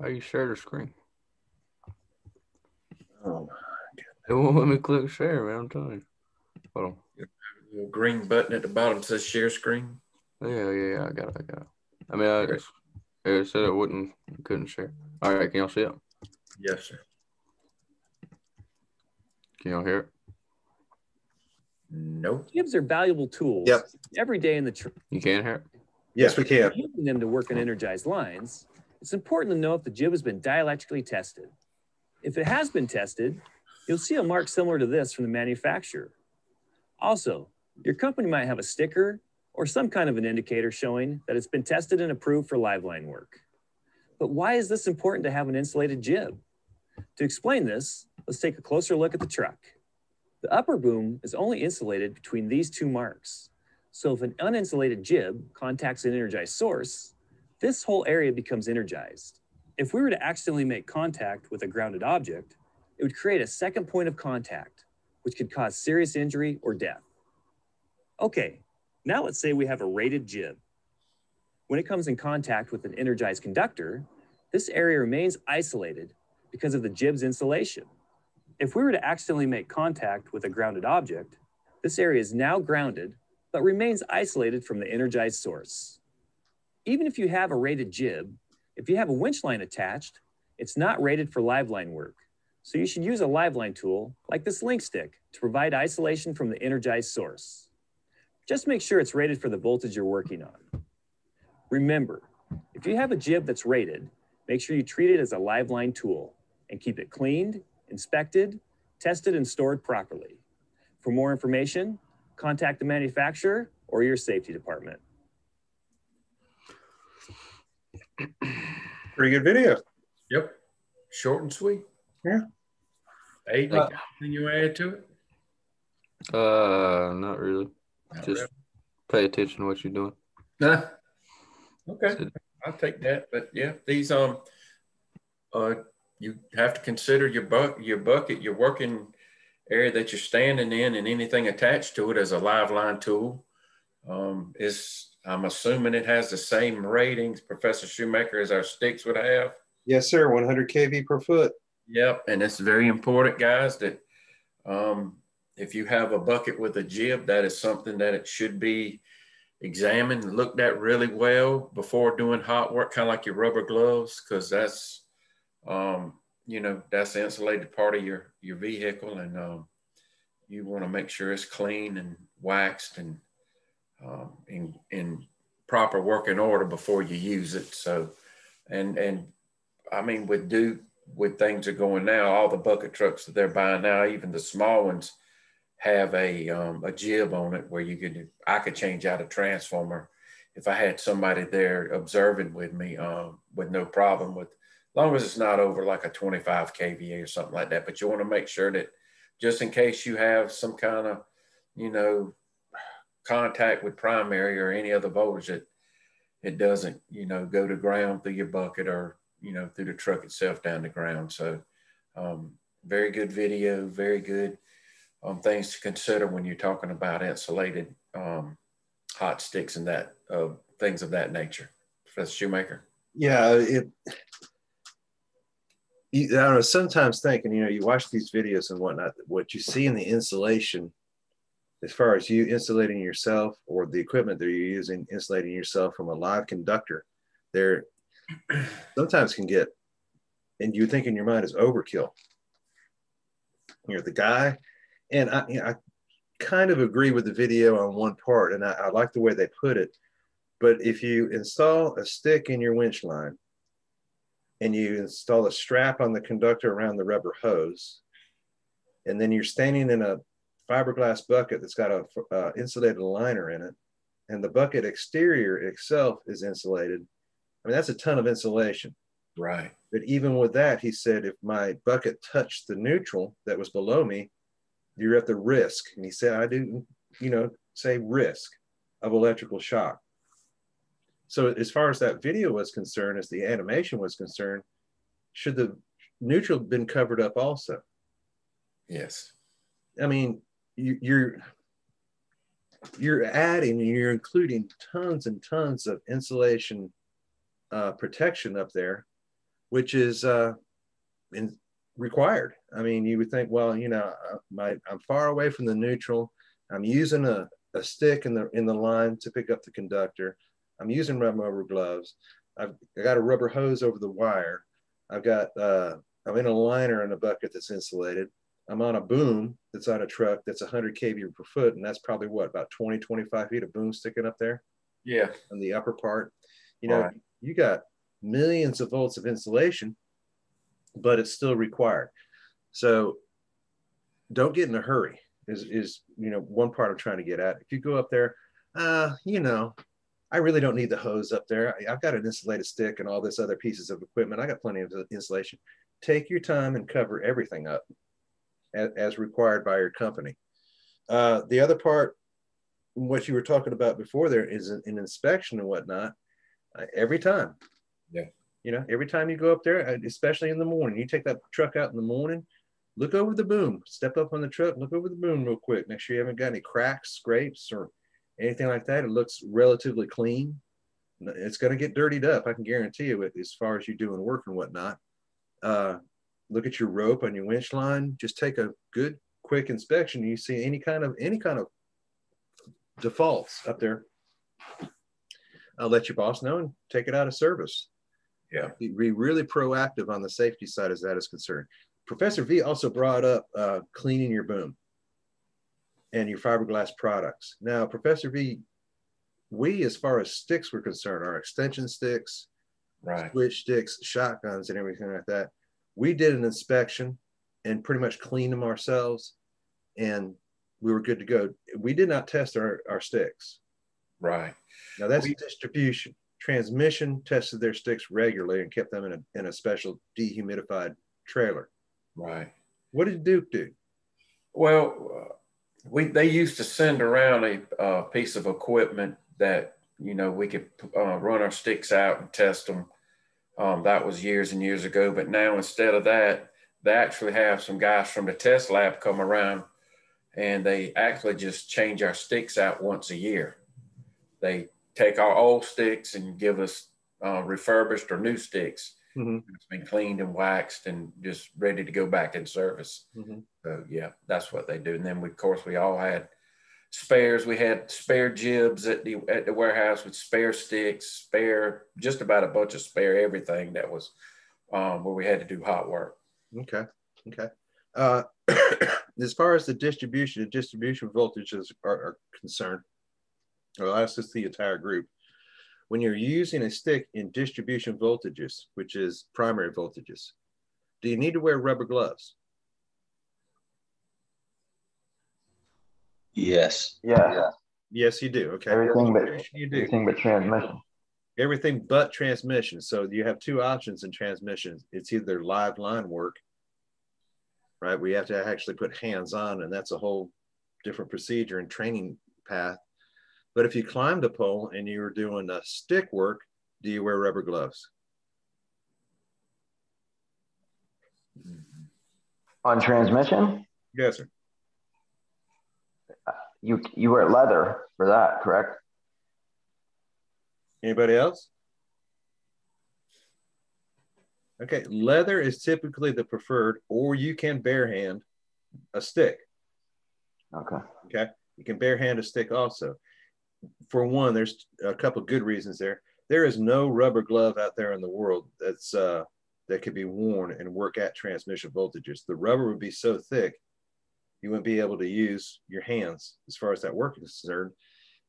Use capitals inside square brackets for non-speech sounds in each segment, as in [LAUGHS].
How you share the screen? Oh, It won't let me click share, man. I'm telling you. Hold on. Little green button at the bottom says share screen. Oh, yeah, yeah, yeah. I got it. I got it. I mean, I just it said it wouldn't, couldn't share. All right, can y'all see it? Yes, sir. Can y'all hear it? Nope. Jibs are valuable tools Yep. every day in the tr- You can't hear it? yes, we can. using them to work on energized lines. It's important to know if the jib has been dielectrically tested. If it has been tested, you'll see a mark similar to this from the manufacturer. Also, your company might have a sticker or some kind of an indicator showing that it's been tested and approved for live line work. But why is this important to have an insulated jib? To explain this, let's take a closer look at the truck. The upper boom is only insulated between these two marks. So if an uninsulated jib contacts an energized source, this whole area becomes energized. If we were to accidentally make contact with a grounded object, it would create a second point of contact, which could cause serious injury or death. Okay, now let's say we have a rated jib. When it comes in contact with an energized conductor, this area remains isolated because of the jib's insulation. If we were to accidentally make contact with a grounded object, this area is now grounded, but remains isolated from the energized source. Even if you have a rated jib, if you have a winch line attached, it's not rated for live line work. So you should use a live line tool like this link stick to provide isolation from the energized source. Just make sure it's rated for the voltage you're working on. Remember, if you have a jib that's rated, make sure you treat it as a live line tool and keep it cleaned, inspected, tested, and stored properly. For more information, contact the manufacturer or your safety department. Pretty good video. Yep. Short and sweet. Yeah. Aiden, Uh, anything you add to it? Uh, not really. Not Just really. pay attention to what you're doing. Nah. Okay. That's. I'll take that. But yeah, these um uh you have to consider your buck your bucket, your working area that you're standing in and anything attached to it as a live line tool. Um is I'm assuming it has the same ratings, Professor Shoemaker, as our sticks would have. Yes, sir. 100 kV per foot. Yep, and it's very important, guys, that um, if you have a bucket with a jib, that is something that it should be examined, looked at really well before doing hot work, kind of like your rubber gloves, because that's um, you know that's the insulated part of your your vehicle, and um, you want to make sure it's clean and waxed and um, in in proper working order before you use it. So, and and I mean with Duke with things are going now, all the bucket trucks that they're buying now, even the small ones, have a um, a jib on it where you could I could change out a transformer if I had somebody there observing with me um, with no problem with as long as it's not over like a 25 kVA or something like that. But you want to make sure that just in case you have some kind of you know contact with primary or any other voltage that it doesn't you know go to ground through your bucket or you know through the truck itself down the ground. So um, very good video, very good um, things to consider when you're talking about insulated um, hot sticks and that uh, things of that nature. Professor Shoemaker. Yeah, it. You, I don't know. Sometimes thinking, you know, you watch these videos and whatnot. What you see in the insulation, as far as you insulating yourself or the equipment that you're using, insulating yourself from a live conductor, there [CLEARS THROAT] sometimes can get, and you think in your mind is overkill. You're the guy, and I, you know, I kind of agree with the video on one part, and I, I like the way they put it. But if you install a stick in your winch line and you install a strap on the conductor around the rubber hose, and then you're standing in a fiberglass bucket that's got a uh, insulated liner in it, and the bucket exterior itself is insulated. I mean, that's a ton of insulation. Right. But even with that, he said, if my bucket touched the neutral that was below me, you're at the risk. And he said, I do, you know, say risk of electrical shock. So as far as that video was concerned, as the animation was concerned, should the neutral been covered up also? Yes. I mean, you, you're you're adding, and you're including tons and tons of insulation uh, protection up there which is uh, in, required. I mean, you would think, well, you know, uh, my, I'm far away from the neutral. I'm using a, a stick in the in the line to pick up the conductor. I'm using rubber gloves. I've I got a rubber hose over the wire. I've got uh, I'm in a liner in a bucket that's insulated. I'm on a boom that's on a truck that's 100 kV per foot, and that's probably what about 20, 25 feet of boom sticking up there. Yeah. On the upper part, you know, Right. you got millions of volts of insulation, but it's still required. So don't get in a hurry. Is is you know one part I'm trying to get at. If you go up there, uh, you know, I really don't need the hose up there. I, I've got an insulated stick and all this other pieces of equipment. I got plenty of insulation. Take your time and cover everything up as, as required by your company. Uh, the other part, what you were talking about before there is an, an inspection and whatnot. Uh, every time. Yeah. You know, every time you go up there, uh, especially in the morning, you take that truck out in the morning, look over the boom, step up on the truck, look over the boom real quick. Make sure you haven't got any cracks, scrapes, or anything like that. It looks relatively clean. It's going to get dirtied up. I can guarantee you as far as you doing work and whatnot. Uh, look at your rope on your winch line. Just take a good quick inspection. You see any kind of any kind of defaults up there. I'll let your boss know and take it out of service. Yeah. Be be really proactive on the safety side as that is concerned. Professor V also brought up uh, cleaning your boom and your fiberglass products. Now, Professor V, we, as far as sticks were concerned, our extension sticks, Right. switch sticks, shotguns, and everything like that, we did an inspection and pretty much cleaned them ourselves, and we were good to go. We did not test our, our sticks. Right. Now that's We- distribution. Transmission tested their sticks regularly and kept them in a, in a special dehumidified trailer. Right. What did Duke do? Well, uh, we they used to send around a uh, piece of equipment that you know we could uh, run our sticks out and test them. Um, that was years and years ago, but now instead of that, they actually have some guys from the test lab come around, and they actually just change our sticks out once a year. They take our old sticks and give us uh, refurbished or new sticks. Mhm. It's been cleaned and waxed and just ready to go back in service. Mhm. So yeah, that's what they do. And then we, of course, we all had spares. We had spare jibs at the at the warehouse with spare sticks, spare just about a bunch of spare everything that was um, where we had to do hot work. Okay. Okay. Uh, [COUGHS] as far as the distribution and distribution voltages are, are concerned, well, that's just the entire group. When you're using a stick in distribution voltages, which is primary voltages, do you need to wear rubber gloves? Yes. Yeah, Yes, you do. Okay. Everything but- You do. everything but transmission. everything but transmission. So you have two options in transmission. It's either live line work, right? We have to actually put hands on, and that's a whole different procedure and training path. But if you climbed a pole and you were doing a stick work, do you wear rubber gloves? On transmission, Yes, sir. You you wear leather for that, correct? Anybody else? Okay, leather is typically the preferred, or you can bare hand a stick. Okay. Okay. You can bare hand a stick also. For one, there's a couple good reasons there. There is no rubber glove out there in the world that's uh, that could be worn and work at transmission voltages. The rubber would be so thick, you wouldn't be able to use your hands as far as that work is concerned.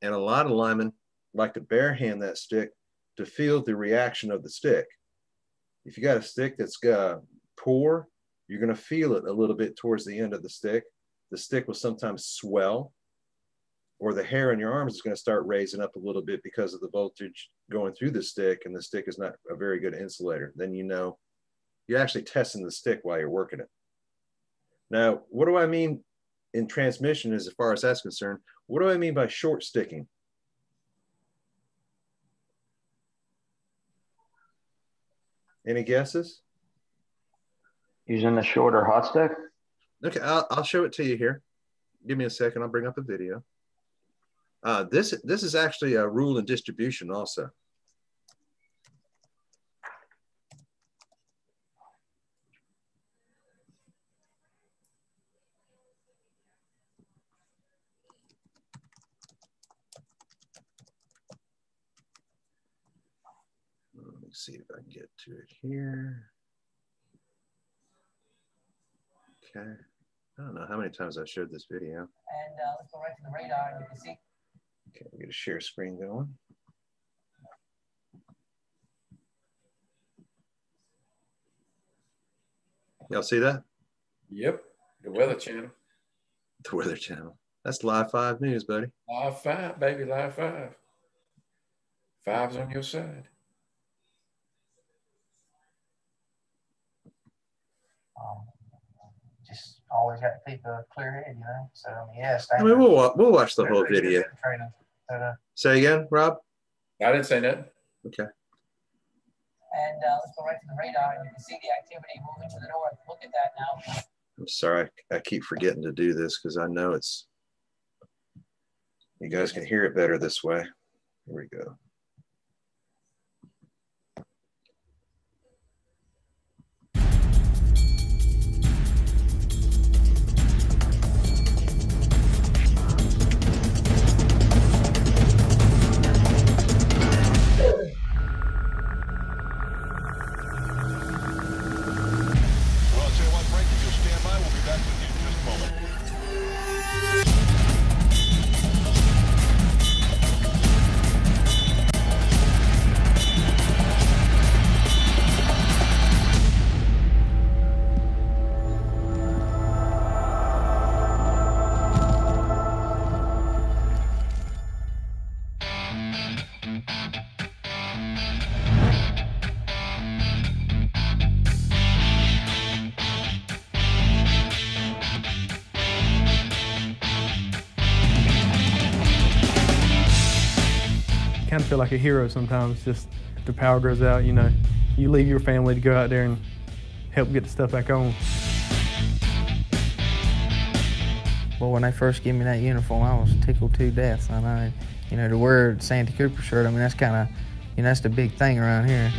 And a lot of linemen like to bare hand that stick to feel the reaction of the stick. If you got a stick that's got poor, you're going to feel it a little bit towards the end of the stick the stick will sometimes swell or the hair on your arms is going to start raising up a little bit because of the voltage going through the stick and the stick is not a very good insulator then you know you're actually testing the stick while you're working it now what do i mean in transmission as far as that's concerned what do i mean by short sticking any guesses Using the shorter hot stick. Okay, I'll, I'll show it to you here. Give me a second. I'll bring up a video. Uh, this this is actually a rule in distribution also. See if I can get to it here. Okay. I don't know how many times I've showed this video. And uh, let's go right to the radar and you can see Okay, we get a share screen going. Y'all see that? Yep. The Weather Channel. The Weather Channel. That's Live 5 News, buddy. Live five, baby, live five. Five's on your side. Um, just always got to keep a clear head, you know. So I mean, yes. I mean, we'll, wa- we'll watch the whole video. Training. But, uh, Say again, Rob? I didn't say nothing. Okay. and uh, let's go right to the radar and you can see the activity moving to the north. Look at that now. I'm sorry. I keep forgetting to do this because I know it's, you guys can hear it better this way. Here we go. Feel like a hero sometimes. Just the power goes out, you know, you leave your family to go out there and help get the stuff back on. Well, when they first gave me that uniform, I was tickled to death. And I, you know, to wear a Santee Cooper shirt, I mean, that's kind of, you know, that's the big thing around here.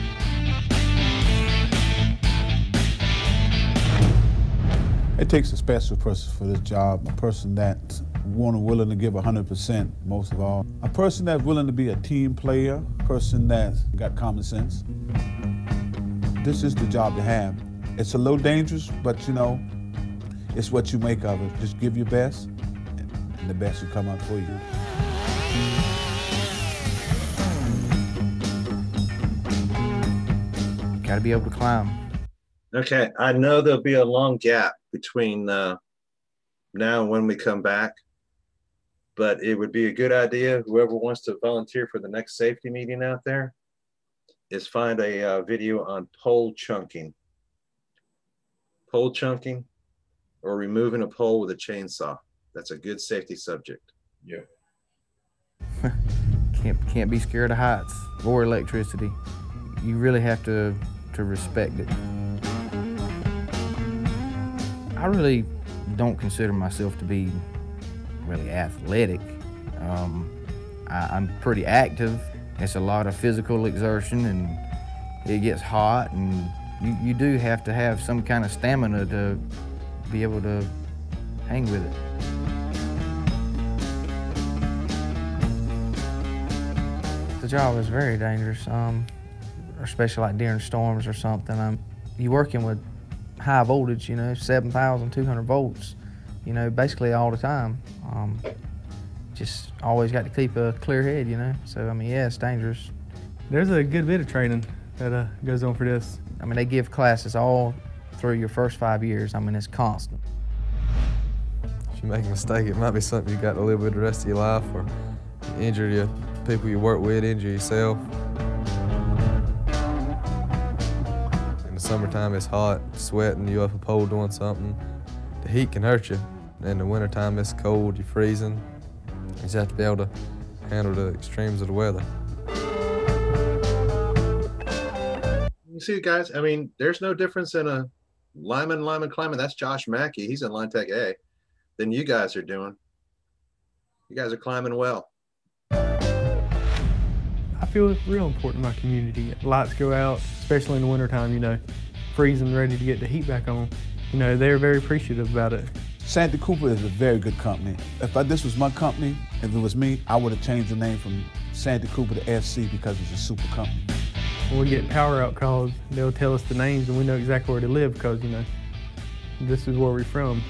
It takes a special person for this job, a person that's one willing to give 100% most of all. A person that's willing to be a team player, a person that's got common sense. This is the job to have. It's a little dangerous, but you know, it's what you make of it. Just give your best, and the best will come out for you. Got to be able to climb. Okay, I know there'll be a long gap between uh, now and when we come back, but it would be a good idea. Whoever wants to volunteer for the next safety meeting out there is find a uh, video on pole chunking. Pole chunking or removing a pole with a chainsaw. That's a good safety subject. Yeah. [LAUGHS] Can't can't be scared of heights or electricity. You really have to to respect it. I really don't consider myself to be really athletic. Um, I, I'm pretty active. It's a lot of physical exertion, and it gets hot, and you, you do have to have some kind of stamina to be able to hang with it. The job is very dangerous, um, especially like during storms or something. Um, you're working with high voltage, you know, 7,200 volts, you know, basically all the time. Um, just always got to keep a clear head, you know. So, I mean, yeah, it's dangerous. There's a good bit of training that uh, goes on for this. I mean, they give classes all through your first five years. I mean, it's constant. If you make a mistake, it might be something you got to live with the rest of your life, or you injure your people you work with, injure yourself. In the summertime, it's hot, sweating, you up a pole doing something. The heat can hurt you. In the wintertime, it's cold, you're freezing. You just have to be able to handle the extremes of the weather. You see, guys, I mean, there's no difference in a lineman, lineman climbing. That's Josh Mackey. He's in Line Tech A than you guys are doing. You guys are climbing well. I feel it's real important in my community. Lights go out, especially in the wintertime, you know, freezing, ready to get the heat back on. You know, they're very appreciative about it. Santee Cooper is a very good company. If I, this was my company, if it was me, I would have changed the name from Santee Cooper to FC because it's a super company. when we get power out calls, they'll tell us the names and we know exactly where to live because, you know, this is where we're from.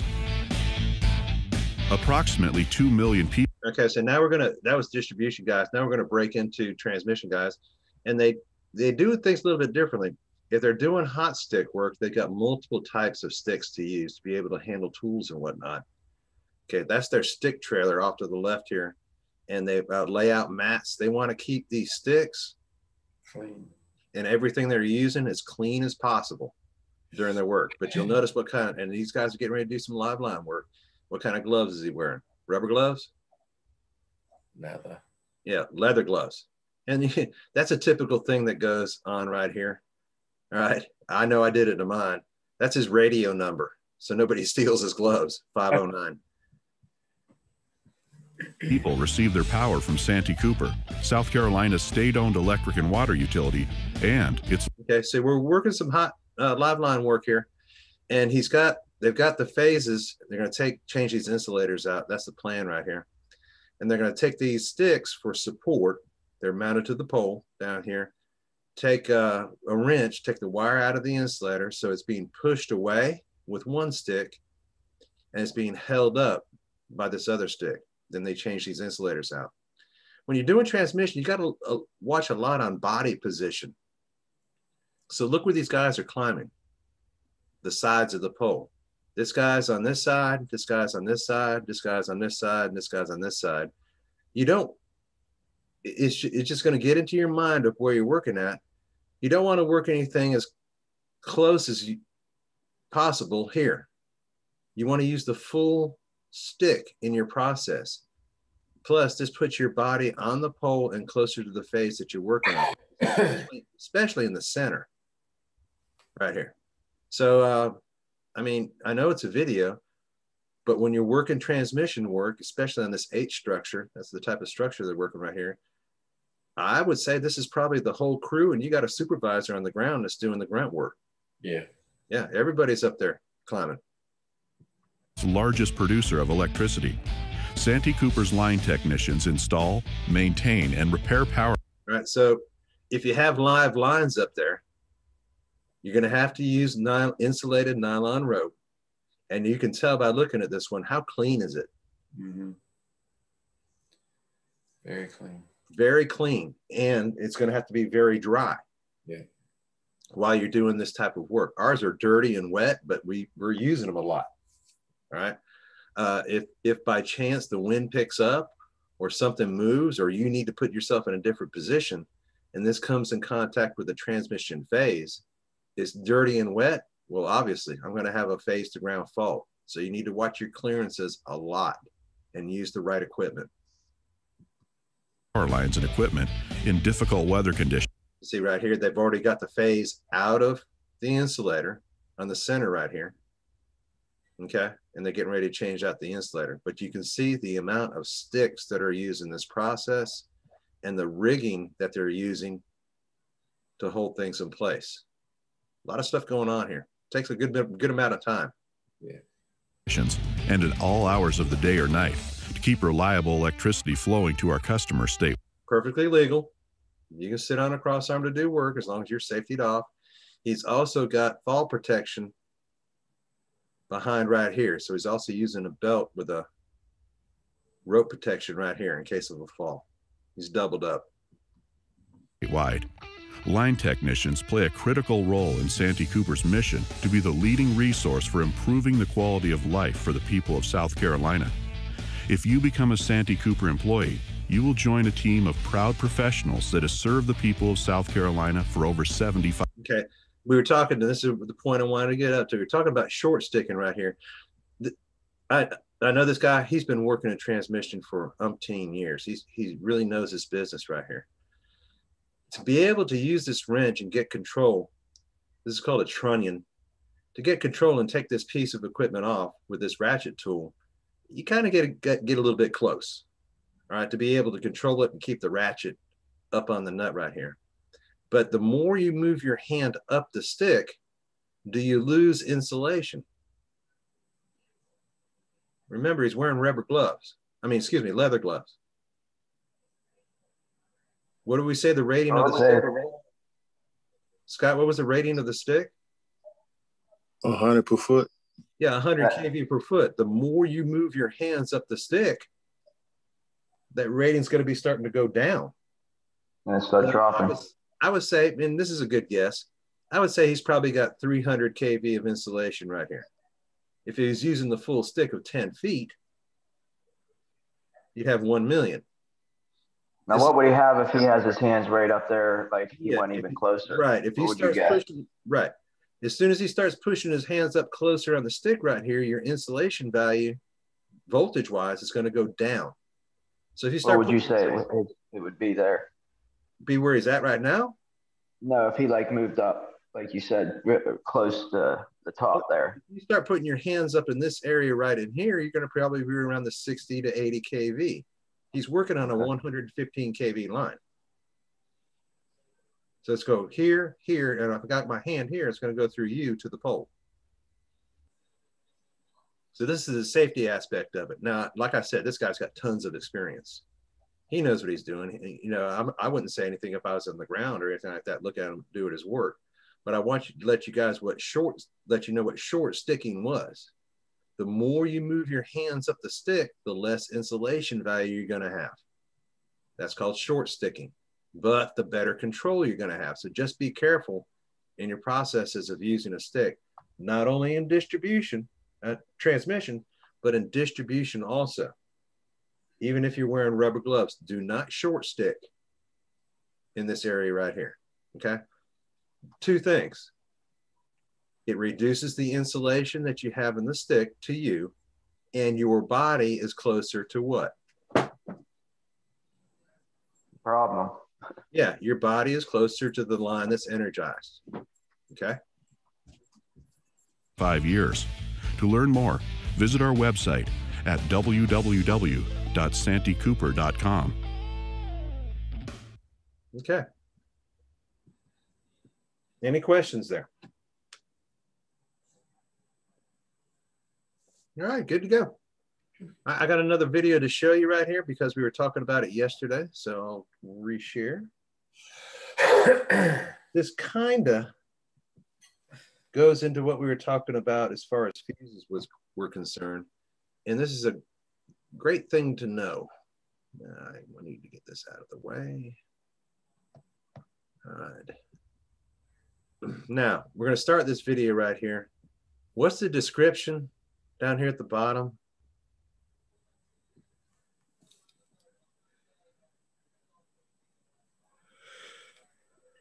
Approximately 2 million people. Okay, so now we're gonna that was distribution guys. Now we're gonna break into transmission guys, and they they do things a little bit differently. If they're doing hot stick work, they've got multiple types of sticks to use to be able to handle tools and whatnot. Okay, that's their stick trailer off to the left here, and they uh, lay out mats. They want to keep these sticks Clean. and everything they're using as clean as possible during their work. But you'll notice what kind of, and these guys are getting ready to do some live line work. What kind of gloves is he wearing? Rubber gloves? Leather. Yeah, leather gloves. And [LAUGHS] that's a typical thing that goes on right here. All right. I know I did it to mine. That's his radio number. So nobody [LAUGHS] steals his gloves. 509. People receive their power from Santee Cooper, South Carolina's state-owned electric and water utility, and its Okay, so we're working some hot uh, live line work here, and he's got they've got the phases. They're going to take change these insulators out. That's the plan right here, and they're going to take these sticks for support. They're mounted to the pole down here. Take uh, a wrench, take the wire out of the insulator, so it's being pushed away with one stick, and it's being held up by this other stick. Then they change these insulators out. When you're doing transmission, you got to uh, watch a lot on body position. So look where these guys are climbing the sides of the pole. This guy's on this side, this guy's on this side, this guy's on this side, and this guy's on this side. You don't, it's, it's just going to get into your mind of where you're working at. You don't want to work anything as close as you, possible here. You want to use the full stick in your process. Plus, this puts your body on the pole and closer to the phase that you're working on, especially- [COUGHS] especially in the center right here. So, uh, I mean, I know it's a video, but when you're working transmission work, especially on this H structure, that's the type of structure they're working right here. I would say this is probably the whole crew, and you got a supervisor on the ground that's doing the grunt work. Yeah. Yeah, everybody's up there climbing. largest producer of electricity. Santee Cooper's line technicians install, maintain, and repair power Right. So if you have live lines up there, you're going to have to use nylon, insulated nylon rope. And you can tell by looking at this one, how clean is it? Mm-hmm. Very clean. Very clean. And it's going to have to be very dry. Yeah. While you're doing this type of work. Ours are dirty and wet, but we, we're using them a lot. All right. Uh, if, if by chance the wind picks up or something moves or you need to put yourself in a different position and this comes in contact with the transmission phase, it's dirty and wet. Well, obviously, I'm going to have a phase to ground fault. So you need to watch your clearances a lot and use the right equipment. Lines and equipment in difficult weather conditions. See right here, they've already got the phase out of the insulator on the center right here. Okay, and they're getting ready to change out the insulator. But you can see the amount of sticks that are used in this process and the rigging that they're using to hold things in place. A lot of stuff going on here. Takes a good good amount of time. conditions and at all hours of the day or night to keep reliable electricity flowing to our customer state. perfectly legal. You can sit on a cross arm to do work as long as you're safetied off. He's also got fall protection behind right here. So he's also using a belt with a rope protection right here in case of a fall. He's doubled up. wide. Line technicians play a critical role in Santee Cooper's mission to be the leading resource for improving the quality of life for the people of South Carolina. If you become a Santee Cooper employee, you will join a team of proud professionals that has served the people of South Carolina for over 75 Okay. We were talking, to this is the point I wanted to get up to. We are talking about short sticking right here. I, I know this guy, he's been working in transmission for umpteen years. He's, he really knows his business right here. To be able to use this wrench and get control, this is called a trunnion, to get control and take this piece of equipment off with this ratchet tool, you kind of get, get, get a little bit close, all right, to be able to control it and keep the ratchet up on the nut right here. But the more you move your hand up the stick, do you lose insulation? Remember, he's wearing rubber gloves. I mean, excuse me, leather gloves. What do we say the rating of the Okay. stick? Scott, what was the rating of the stick? A hundred per foot. Yeah, 100 Right. kV per foot. The more you move your hands up the stick, that rating's going to be starting to go down. And it starts I dropping. would, I would say, and this is a good guess, I would say he's probably got 300 kV of insulation right here. If he was using the full stick of 10 feet, you'd have 1 million. Now, what would he have if he has his hands right up there, like he Yeah, went even closer? Right. If he What would you starts pushing, right. As soon as he starts pushing his hands up closer on the stick right here, your insulation value, voltage wise, is going to go down. So if you What start, would you say it would, it would be there? be where he's at right now? No, if he like moved up, like you said, close to the top there. you start putting your hands up in this area right in here, you're going to probably be around the 60 to 80 kV. He's working on a 115 kV line. So let's go here, here, and I've got my hand here. It's going to go through you to the pole. So this is the safety aspect of it. Now, like I said, this guy's got tons of experience. He knows what he's doing. He- You know, I'm, I wouldn't say anything if I was on the ground or anything like that. Look at him do it his work. But I want you to let you guys what short, let you know what short sticking was. The more you move your hands up the stick, the less insulation value you're going to have. That's called short sticking, but the better control you're going to have. So just be careful in your processes of using a stick, not only in distribution, uh, transmission, but in distribution also. Even if you're wearing rubber gloves, do not short stick in this area right here. Okay. Two things it reduces the insulation that you have in the stick to you, and your body is closer to what? Problem. Yeah, your body is closer to the line that's energized. Okay. Five years. To learn more, visit our website at www.santeecooper.com. Okay. Any questions there? All right, good to go. I, I got another video to show you right here because we were talking about it yesterday. So I'll reshare. [CLEARS THROAT] this kind of goes into what we were talking about as far as fuses was were concerned. And this is a great thing to know. I need to get this out of the way. All right. [CLEARS THROAT] Now, we're going to start this video right here. What's the description down here at the bottom?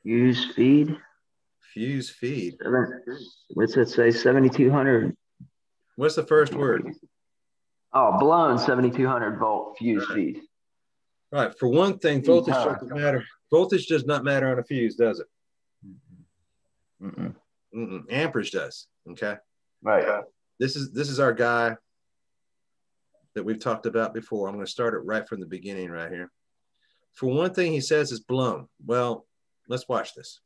Use feed. Fuse feed. Seven- What's it say? 7200. What's the first word? Oh, blown 7200 volt fuse feed. Right. For one thing, voltage power. doesn't matter. Voltage does not matter on a fuse, does it? Mm-mm. Mm-mm. Amperage does. Okay. Right. This is this is our guy that we've talked about before. I'm going to start it right from the beginning right here. For one thing, he says it's blown. Well, let's watch this.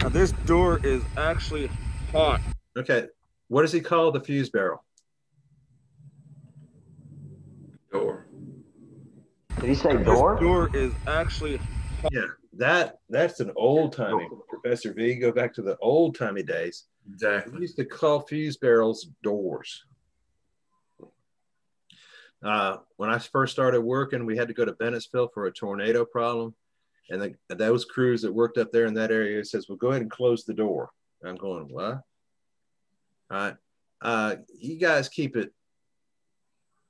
Now this door is actually hot. Okay. What does he call the fuse barrel? Door. Did he say This door? door is actually Yeah, that that's an old timey Professor V. Go back to the old timey days. Exactly. We used to call fuse barrels doors. Uh, when I first started working, we had to go to Bennettsville for a tornado problem, and the, those crews that worked up there in that area says, "Well, go ahead and close the door." I'm going, "What?" All right, uh, you guys keep it,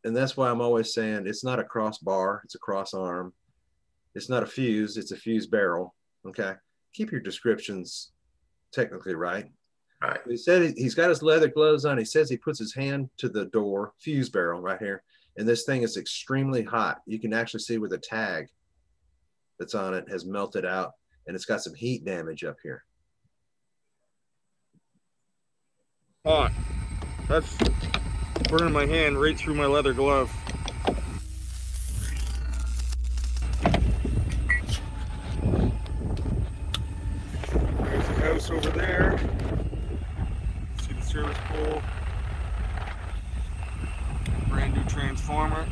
and that's why I'm always saying it's not a cross bar; it's a cross arm. It's not a fuse; it's a fuse barrel. Okay, keep your descriptions technically right. Right. He said he's got his leather gloves on. He says he puts his hand to the door fuse barrel right here, and this thing is extremely hot. You can actually see where the tag that's on it has melted out, and it's got some heat damage up here. hot. That's burning my hand right through my leather glove. There's the house over there. See the service pole transformer.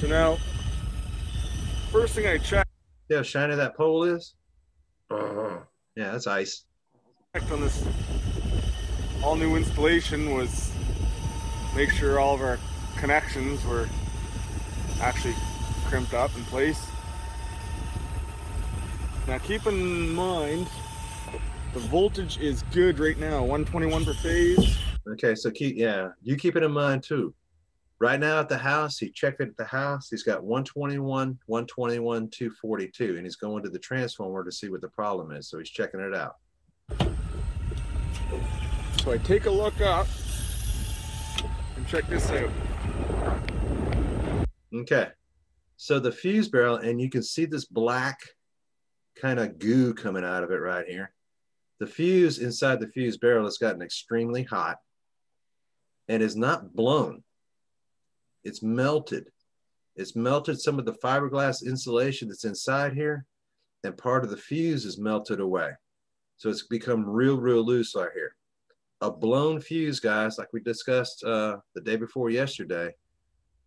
So now, first thing I check. Yeah, shiny that pole is. Uh, yeah, that's ice. On this all new installation was make sure all of our connections were actually crimped up in place. Now keep in mind the voltage is good right now, 121 per phase. Okay, so keep yeah, you keep it in mind too. Right now at the house, he checked it at the house. He's got 121, 121, 242, and he's going to the transformer to see what the problem is. So he's checking it out. So I take a look up and check this out. Okay. So the fuse barrel, and you can see this black kind of goo coming out of it right here. The fuse inside the fuse barrel has gotten extremely hot and is not blown. It's melted. It's melted some of the fiberglass insulation that's inside here, and part of the fuse is melted away. So it's become real, real loose right here. A blown fuse, guys, like we discussed uh, the day before yesterday,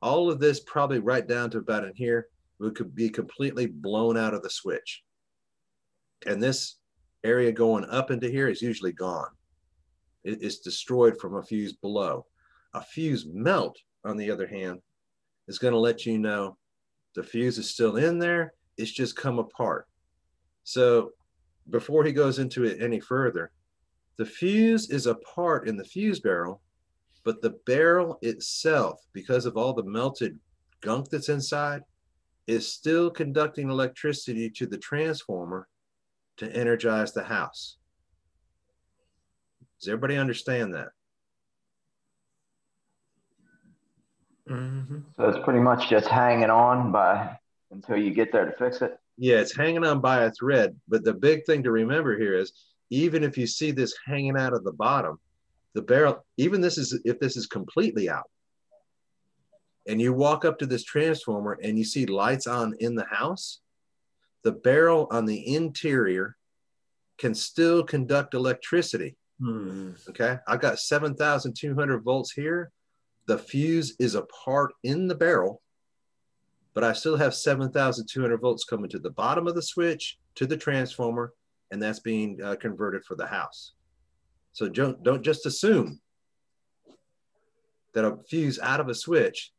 all of this probably right down to about in here would could be completely blown out of the switch. And this area going up into here is usually gone. It- it's destroyed from a fuse below. A fuse melt, on the other hand, is going to let you know the fuse is still in there. It's just come apart. So before he goes into it any further, the fuse is a part in the fuse barrel, but the barrel itself, because of all the melted gunk that's inside, is still conducting electricity to the transformer to energize the house. Does everybody understand that? Mm-hmm. So it's pretty much just hanging on by until you get there to fix it. Yeah, it's hanging on by a thread. But the big thing to remember here is even if you see this hanging out of the bottom, the barrel, even this is if this is completely out, and you walk up to this transformer and you see lights on in the house, the barrel on the interior can still conduct electricity. Hmm. Okay. I've got 7,200 volts here. The fuse is a part in the barrel, but I still have 7,200 volts coming to the bottom of the switch to the transformer, and that's being uh, converted for the house. So don't, don't just assume that a fuse out of a switch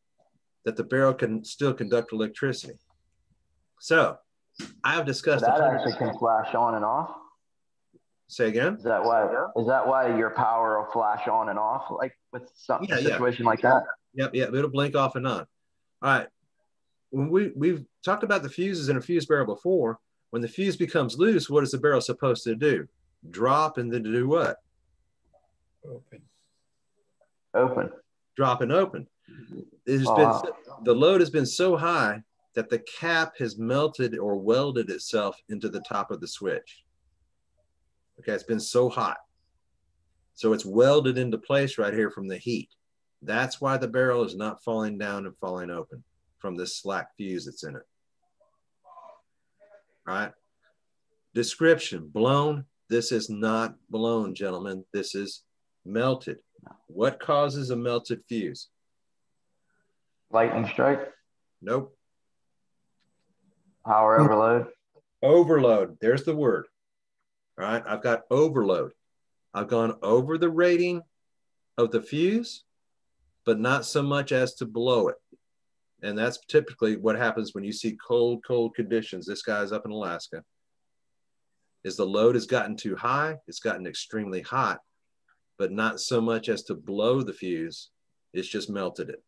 that the barrel can still conduct electricity. So I have discussed that 100 actually can flash on and off. Say again? Is that why? Is that why your power will flash on and off, like with some Yeah, yeah. situation like that? Yep, yep. It'll blink off and on. All right. When we we've talked about the fuses in a fuse barrel before, when the fuse becomes loose, what is the barrel supposed to do? Drop and then to do what? Open. Open. Drop and open. It's Oh, been uh-huh. the load has been so high that the cap has melted or welded itself into the top of the switch. Okay, it's been so hot. So it's welded into place right here from the heat. That's why the barrel is not falling down and falling open from this slack fuse that's in it. All right. Description blown. This is not blown, gentlemen. This is melted. What causes a melted fuse? Lightning strike, Nope. Power overload. Overload. There's the word. All right. I've got overload. I've gone over the rating of the fuse, but not so much as to blow it. And that's typically what happens when you see cold, cold conditions. This guy's up in Alaska. Is the load has gotten too high, it's gotten extremely hot, but not so much as to blow the fuse. It's just melted it.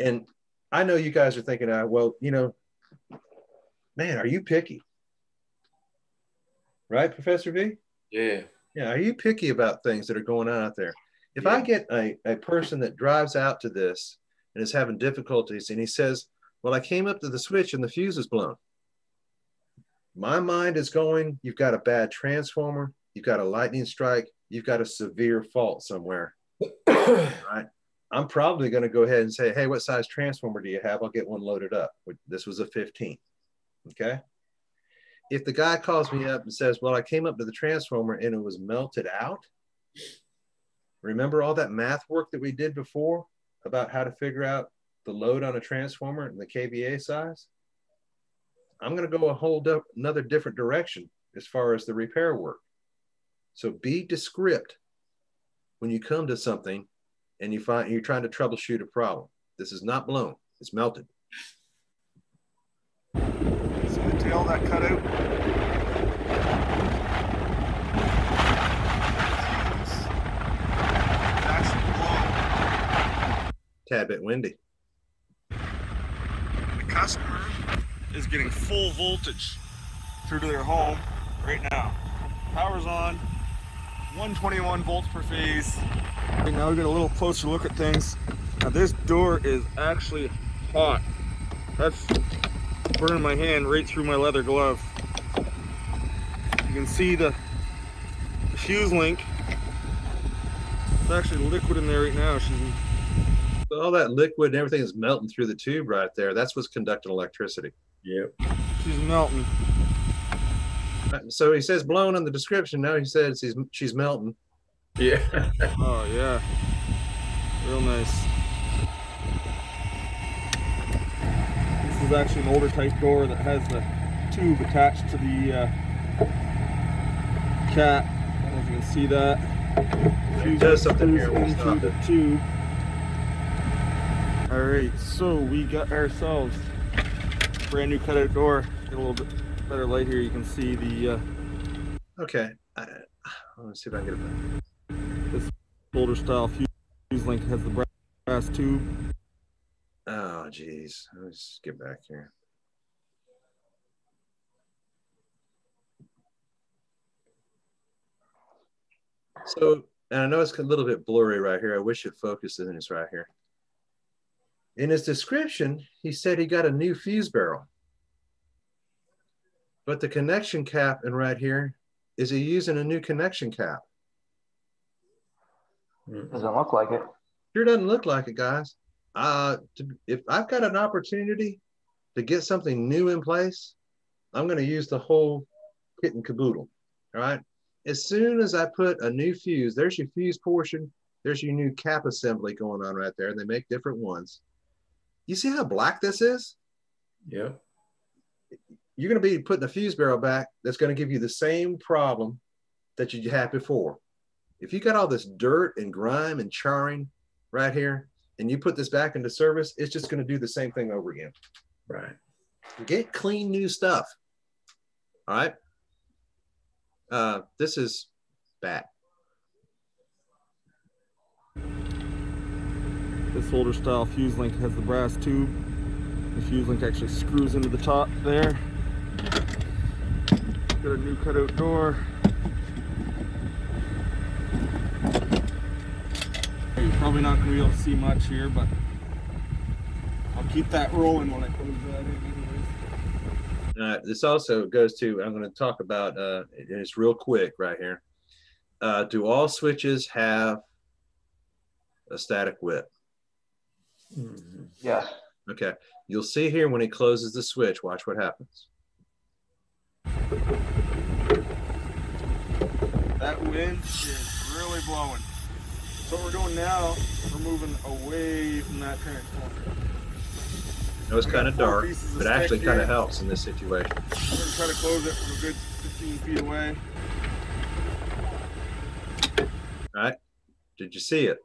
And I know you guys are thinking, uh, well, you know, man, are you picky? Right, Professor V? Yeah. Yeah, are you picky about things that are going on out there? If I get a, a person that drives out to this and is having difficulties and he says, Well, I came up to the switch and the fuse is blown. My mind is going, You've got a bad transformer, you've got a lightning strike, you've got a severe fault somewhere. [COUGHS] right? I'm probably going to go ahead and say, Hey, what size transformer do you have? I'll get one loaded up. This was a 15. Okay if the guy calls me up and says, Well, I came up to the transformer and it was melted out, remember all that math work that we did before about how to figure out the load on a transformer and the kVA size, I'm going to go a whole another different direction as far as the repair work. So be descript when you come to something and you find you're trying to troubleshoot a problem. This is not blown; it's melted. See the tail that cut out? It's actually blown. Tad bit windy. The customer is getting full voltage through to their home right now. Power's on, 121 volts per phase. Right now we get a little closer look at things. Now this door is actually hot. That's burning my hand right through my leather glove. You can see the, the fuse link. It's actually liquid in there right now. She's all that liquid and everything is melting through the tube right there. That's what's conducting electricity. Yep. she's melting. So he says blown in the description. Now he says he's she's melting. Yeah. Oh yeah. Real nice. This is actually an older type door that has the tube attached to the uh, cat. I don't know if you can see that. It does something here when we into stop the it. tube. All right, so we got ourselves a brand new cutout door. Get a little bit better light here. You can see the uh, Okay. I, let's see if I can get it back. this older style fuse link has the brass tube. Oh, geez. Let's get back here. So, and I know it's a little bit blurry right here. I wish it focused in this right here. In his description, he said he got a new fuse barrel. But the connection cap in right here, is he using a new connection cap? Doesn't look like it. Sure doesn't look like it, guys. Uh, to, if I've got an opportunity to get something new in place, I'm going to use the whole kit and caboodle. All right. As soon as I put a new fuse, there's your fuse portion. There's your new cap assembly going on right there. And they make different ones. You see how black this is? Yep. You're going to be putting a fuse barrel back that's going to give you the same problem that you had before. If you got all this dirt and grime and charring right here, and you put this back into service, it's just going to do the same thing over again. Right. Get clean new stuff. All right. Uh, this is bad. This older style fuse link has the brass tube. The fuse link actually screws into the top there. Got a new cutout door. You're probably not going to be able to see much here, but I'll keep that rolling when I close that in anyways. Uh, this also goes to, I'm going to talk about, uh, and it's real quick right here. Uh, do all switches have a static whip? Yeah. Okay. You'll see here when he closes the switch, watch what happens. That wind is really blowing. So what we're doing now, we're moving away from that transformer. It was kind of dark, of but actually kind of helps in this situation. We're gonna try to close it from a good 15 feet away. All right. Did you see it?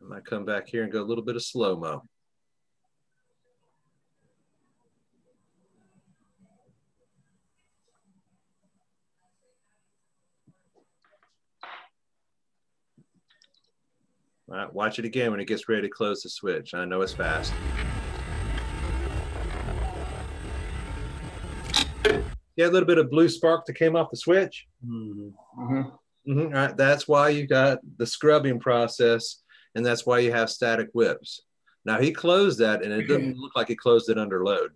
I might come back here and go a little bit of slow right, watch it again when it gets ready to close the switch. I know it's fast. Yeah, a little bit of blue spark that came off the switch. Mm-hmm. Mm-hmm. right. That's why you got the scrubbing process, and that's why you have static whips. Now he closed that, and it [CLEARS THROAT] didn't look like he closed it under load.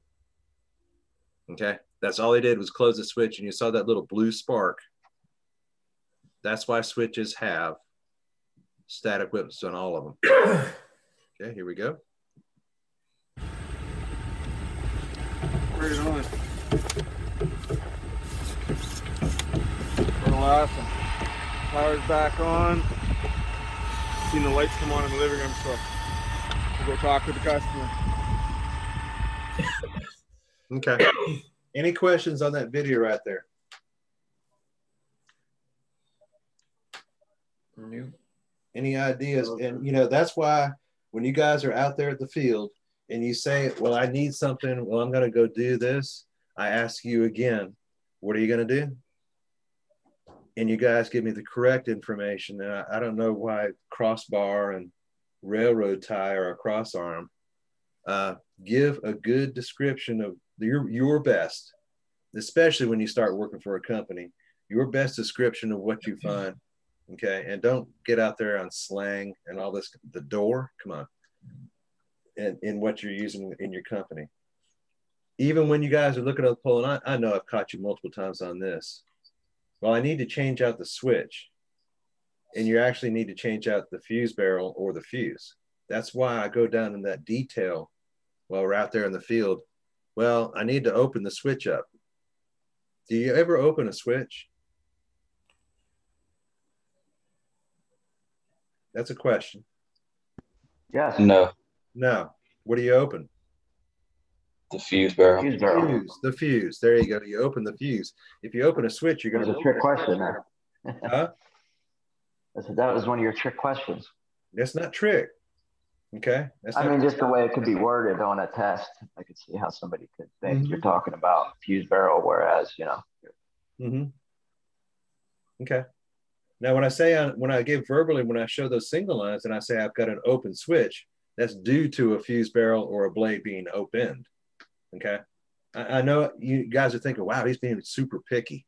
Okay, that's all he did was close the switch, and you saw that little blue spark. That's why switches have static whips on all of them. [COUGHS] Okay, here we go. Right on. Real awesome. Power's back on. Seen the lights come on in the living room, so we're go talk with the customer. [LAUGHS] Okay. Any questions on that video right there? Nope. Any ideas? And you know, that's why when you guys are out there at the field and you say, Well, I need something, well, I'm gonna go do this, I ask you again, what are you gonna do? And you guys give me the correct information. And I, I don't know why crossbar and railroad tie or a cross arm. Uh, give a good description of your your best, especially when you start working for a company. Your best description of what you find, okay, and don't get out there on slang and all this. The door, come on, and in what you're using in your company. Even when you guys are looking at the pole, and I, I know I've caught you multiple times on this. Well, I need to change out the switch, and you actually need to change out the fuse barrel or the fuse. That's why I go down in that detail while we're out there in the field. Well, I need to open the switch up. Do you ever open a switch? That's a question. Yes. No, No. What do you open? the fuse barrel. Fuse barrel. Fuse. The fuse. There you go. You open the fuse. If you open a switch, you're going to was a trick question there. Huh? [LAUGHS] I said that was one of your trick questions. That's not trick. Okay. That's I mean, just the way it could be worded on a test, I could see how somebody could think Mm-hmm. you're talking about fuse barrel, whereas you know. Mm-hmm. Okay. Now, when I say on, when I give verbally, when I show those single lines, and I say I've got an open switch, that's due to a fuse barrel or a blade being opened. Okay. I, I know you guys are thinking, "Wow, he's being super picky."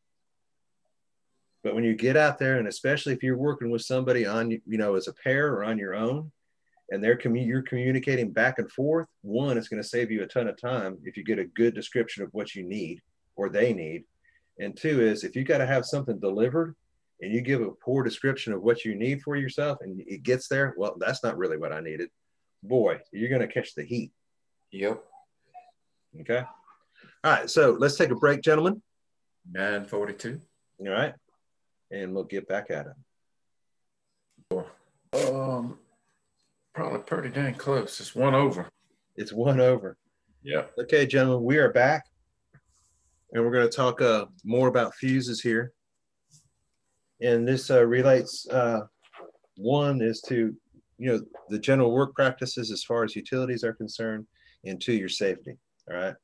But when you get out there, and especially if you're working with somebody on, you know, as a pair or on your own, and they're commu- you're communicating back and forth, one, it's going to save you a ton of time if you get a good description of what you need or they need. And two is if you got to have something delivered and you give a poor description of what you need for yourself and it gets there, well, that's not really what I needed. Boy, you're going to catch the heat. Yep. Okay. All right. So let's take a break, gentlemen. 942. All right. And we'll get back at it. Um, probably pretty dang close. It's one over. It's one over. Yeah. Okay, gentlemen, we are back. And we're going to talk uh, more about fuses here. And this uh, relates, uh, one is to, you know, the general work practices as far as utilities are concerned, and two, your safety. All right.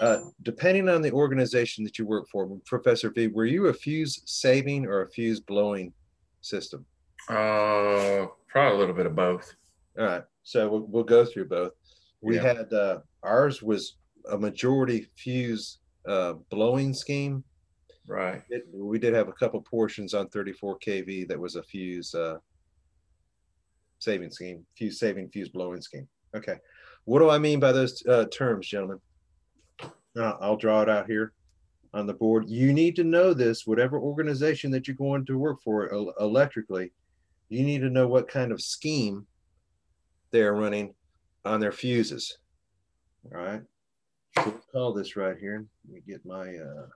Uh, depending on the organization that you work for, Professor V, were you a fuse saving or a fuse blowing system? Uh, probably a little bit of both. All right. So we'll, we'll go through both. We Yeah. had uh, ours was a majority fuse uh, blowing scheme. Right. It, we did have a couple portions on 34 kV that was a fuse uh, saving scheme, fuse saving, fuse blowing scheme. Okay. What do I mean by those uh, terms, gentlemen? Uh, I'll draw it out here on the board. You need to know this, whatever organization that you're going to work for el- electrically, you need to know what kind of scheme they're running on their fuses. All right. We'll call this right here. Let me get my uh,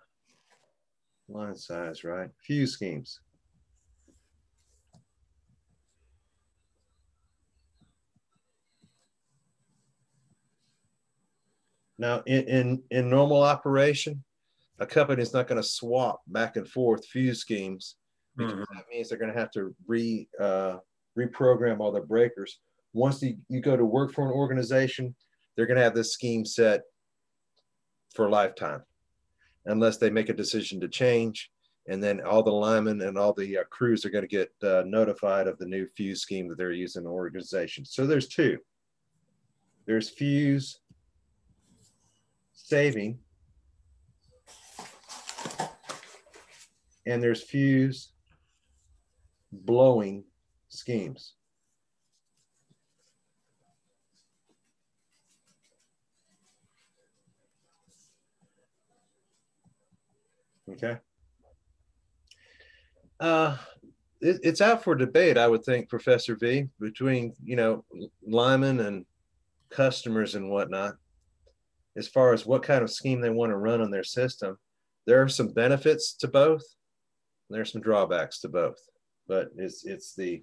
line size right. Fuse schemes. Now, in, in, in normal operation, a company is not going to swap back and forth fuse schemes because that means they're going to have to re uh, reprogram all their breakers. Once you, you go to work for an organization, they're going to have this scheme set for a lifetime, unless they make a decision to change. And then all the linemen and all the uh, crews are going to get uh, notified of the new fuse scheme that they're using in the organization. So there's two. There's fuse saving, and there's fuse blowing schemes. Okay. Uh, it, it's out for debate, I would think, Professor V, between you know linemen and customers and whatnot, as far as what kind of scheme they want to run on their system. There are some benefits to both. There's some drawbacks to both, but it's it's the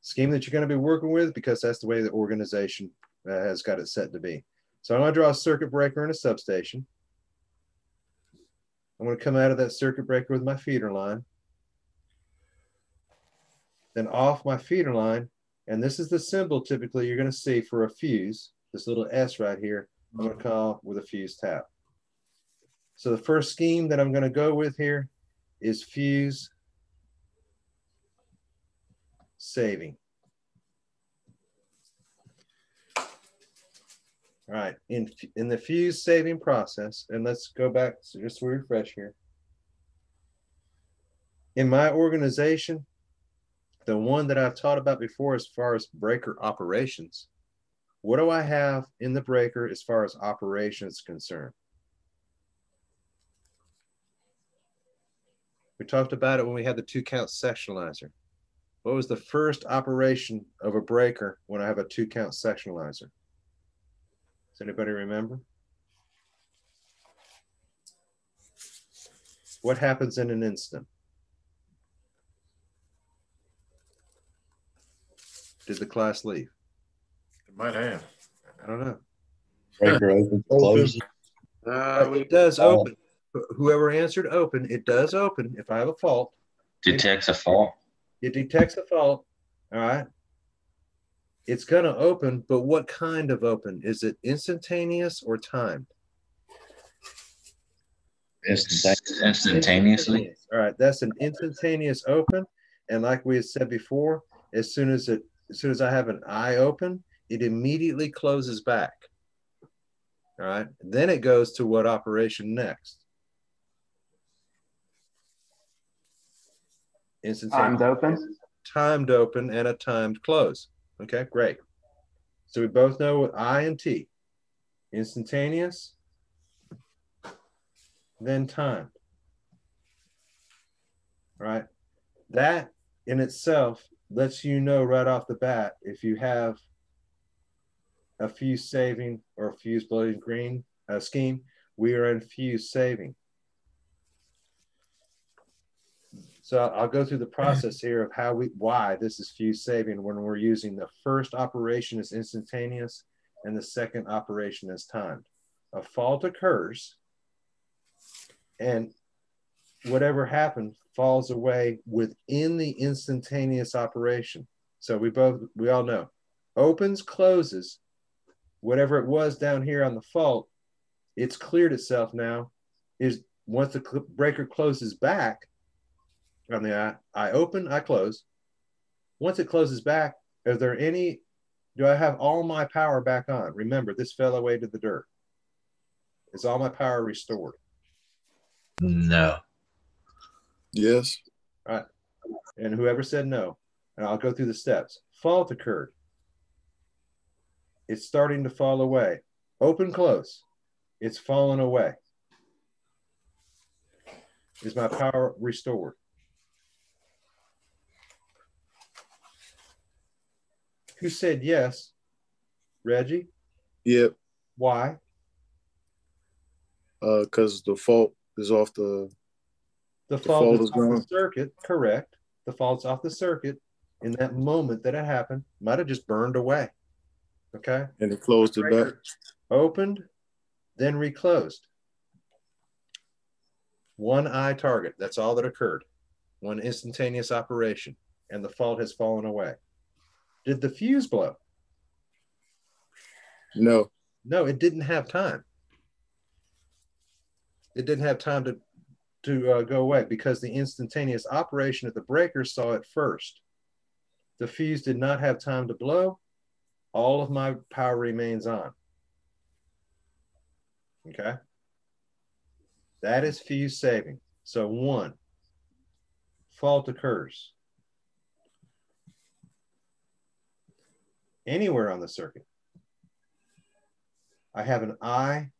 scheme that you're going to be working with because that's the way the organization uh, has got it set to be. So I'm going to draw a circuit breaker and a substation. I'm going to come out of that circuit breaker with my feeder line. Then off my feeder line, and this is the symbol typically you're going to see for a fuse, this little S right here, I'm going to call with a fuse tap. So the first scheme that I'm going to go with here is fuse saving. All right, in, in the fuse saving process, and let's go back, so just to refresh here. In my organization, the one that I've taught about before as far as breaker operations, what do I have in the breaker as far as operations concerned? We talked about it when we had the two count sectionalizer. What was the first operation of a breaker when I have a two count sectionalizer? Does anybody remember? What happens in an instant? Did the class leave? It might have. I don't know. Breaker opens, [LAUGHS] closes. Uh, it does open. Whoever answered open, it does open if I have a fault. Detects a fault. It detects a fault. All right. It's going to open, but what kind of open? Is it instantaneous or timed? Instantaneously. Instantaneously. All right, that's an instantaneous open, and like we had said before, as soon as it, as soon as I have an eye open, it immediately closes back. All right, then it goes to what operation next? Instantaneous. Timed open. Timed open and a timed close. Okay, great. So we both know what I and T. Instantaneous, then timed. Right? That in itself lets you know right off the bat if you have a fuse saving or a fuse blowing green uh, scheme, we are in fuse saving. So I'll go through the process here of how we, why this is fuse saving when we're using the first operation is instantaneous and the second operation is timed. A fault occurs and whatever happened falls away within the instantaneous operation. So we both, we all know opens, closes, whatever it was down here on the fault, it's cleared itself now. Is once the breaker closes back, on the eye. I open, I close. Once it closes back, are there any, do I have all my power back on? Remember, this fell away to the dirt. Is all my power restored? No. Yes. All right. And whoever said no, and I'll go through the steps. Fault occurred. It's starting to fall away. Open, close. It's fallen away. Is my power restored? Who said yes? Reggie? Yep. Why? Uh, because the fault is off the. The fault, is off the circuit. Correct. The fault's off the circuit. In that moment that it happened, might have just burned away. Okay. And it closed it back. Opened, then reclosed. One eye target. That's all that occurred. One instantaneous operation, and the fault has fallen away. Did the fuse blow? No. No, it didn't have time. It didn't have time to to uh, go away because the instantaneous operation of the breaker saw it first. The fuse did not have time to blow. All of my power remains on. Okay. That is fuse saving. So one, fault occurs. Anywhere on the circuit. I have an eye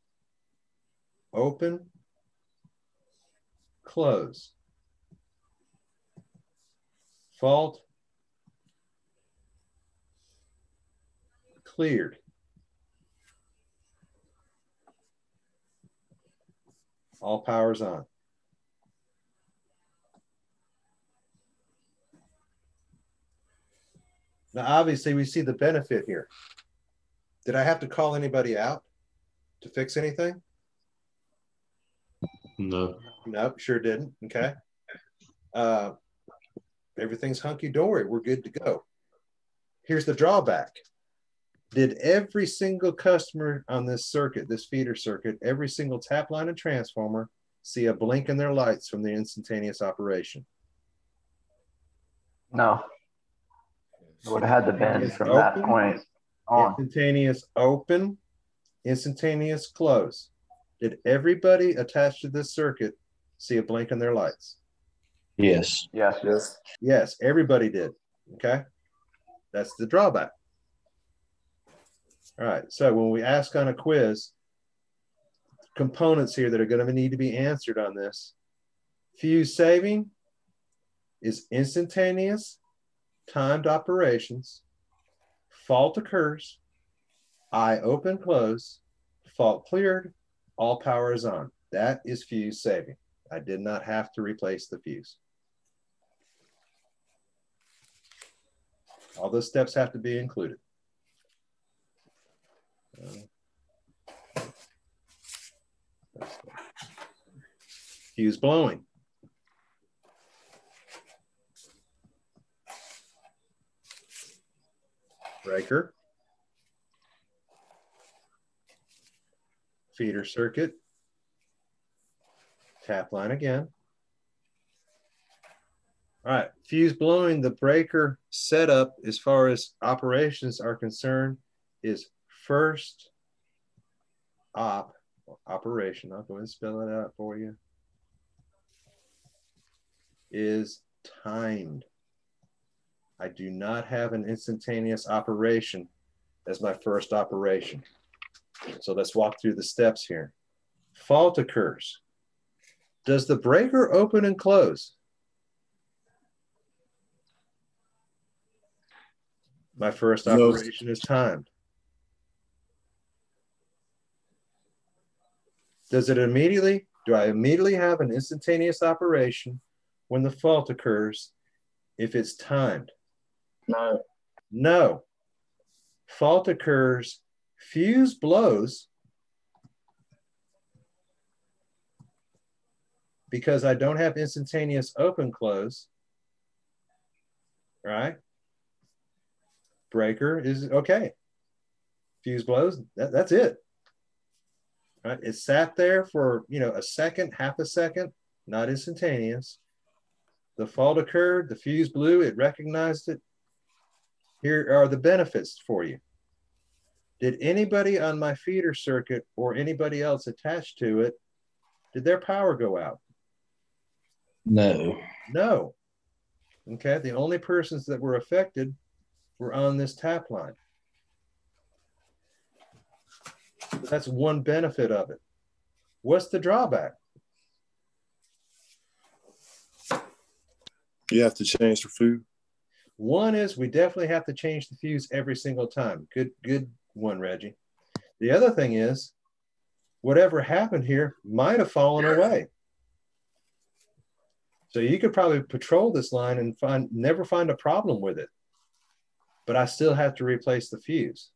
open, close, fault, cleared. All powers on. Now, obviously, we see the benefit here. Did I have to call anybody out to fix anything? No. Nope, sure didn't. Okay. Uh, everything's hunky dory. We're good to go. Here's the drawback. Did every single customer on this circuit, this feeder circuit, every single tap line and transformer see a blink in their lights from the instantaneous operation? No. It would have had to been from that point on. Instantaneous open, instantaneous close. Did everybody attached to this circuit see a blink in their lights? Yes. Yes. Yes. Yes, everybody did. Okay. That's the drawback. All right. So when we ask on a quiz, components here that are going to need to be answered on this fuse saving is instantaneous, timed operations, fault occurs, eye open, close, fault cleared, all power is on. That is fuse saving. I did not have to replace the fuse. All those steps have to be included. Fuse blowing. Breaker. Feeder circuit. Tap line again. All right, fuse blowing, the breaker setup as far as operations are concerned is first op operation. I'll go and spell it out for you. Is timed. I do not have an instantaneous operation as my first operation. So let's walk through the steps here. Fault occurs. Does the breaker open and close? My first operation is timed. Does it immediately, do I immediately have an instantaneous operation when the fault occurs if it's timed? No. No. Fault occurs, fuse blows because I don't have instantaneous open close, right? Breaker is okay. Fuse blows, that, that's it. Right? It sat there for, you know, a second, half a second, not instantaneous. The fault occurred, the fuse blew, it recognized it. Here are the benefits for you. Did anybody on my feeder circuit or anybody else attached to it, did their power go out? No. No. Okay, the only persons that were affected were on this tap line. That's one benefit of it. What's the drawback? You have to change the food. One is we definitely have to change the fuse every single time. Good, good one, Reggie. The other thing is, whatever happened here might have fallen away. So you could probably patrol this line and find never find a problem with it. But I still have to replace the fuse.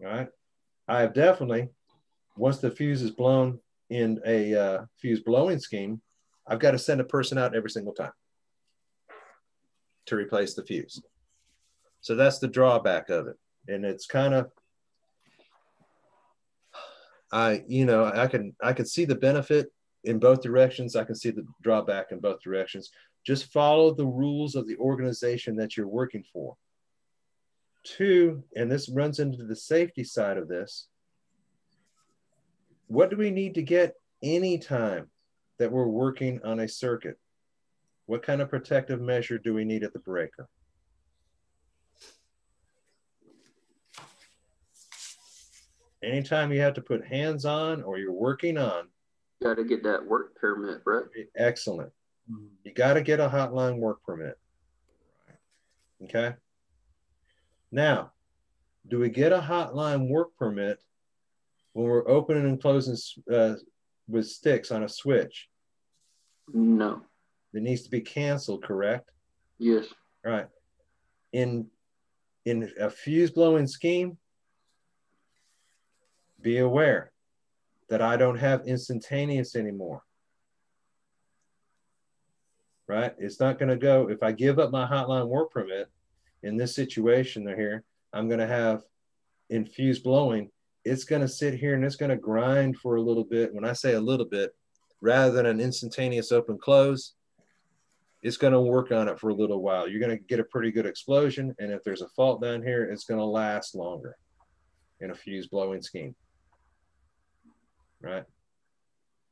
All right. I have definitely, once the fuse is blown in a uh, fuse blowing scheme, I've got to send a person out every single time to replace the fuse. So that's the drawback of it. And it's kind of, I, you know, I can, I can see the benefit in both directions. I can see the drawback in both directions. Just follow the rules of the organization that you're working for. Two, and this runs into the safety side of this. What do we need to get anytime that we're working on a circuit? What kind of protective measure do we need at the breaker? Anytime you have to put hands on or you're working on, Got to get that work permit, right? excellent. You got to get a hotline work permit. Okay. Now, do we get a hotline work permit when we're opening and closing uh, with sticks on a switch? No. It needs to be canceled, correct? Yes. Right. In in a fuse blowing scheme, be aware that I don't have instantaneous anymore. Right? It's not going to go if I give up my hotline work permit in this situation here, I'm going to have infuse blowing. It's going to sit here and it's going to grind for a little bit. When I say a little bit, rather than an instantaneous open close, it's going to work on it for a little while. You're going to get a pretty good explosion. And if there's a fault down here, it's going to last longer in a fuse blowing scheme. Right?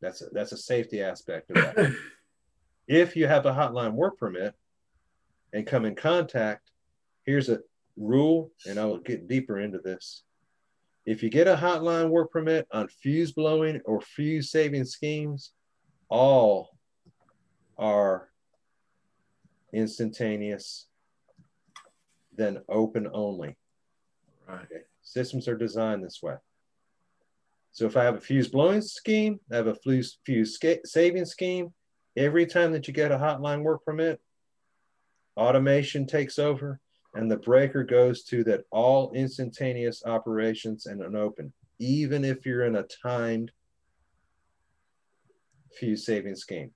That's a, that's a safety aspect of that. [LAUGHS] if you have a hotline work permit and come in contact, here's a rule, and I will get deeper into this. If you get a hotline work permit on fuse blowing or fuse saving schemes, all are instantaneous, then open only. Right. Okay. Systems are designed this way. So if I have a fuse blowing scheme, I have a fuse, fuse saving scheme, every time that you get a hotline work permit, automation takes over and the breaker goes to that all instantaneous operations and an open, even if you're in a timed fuse saving scheme.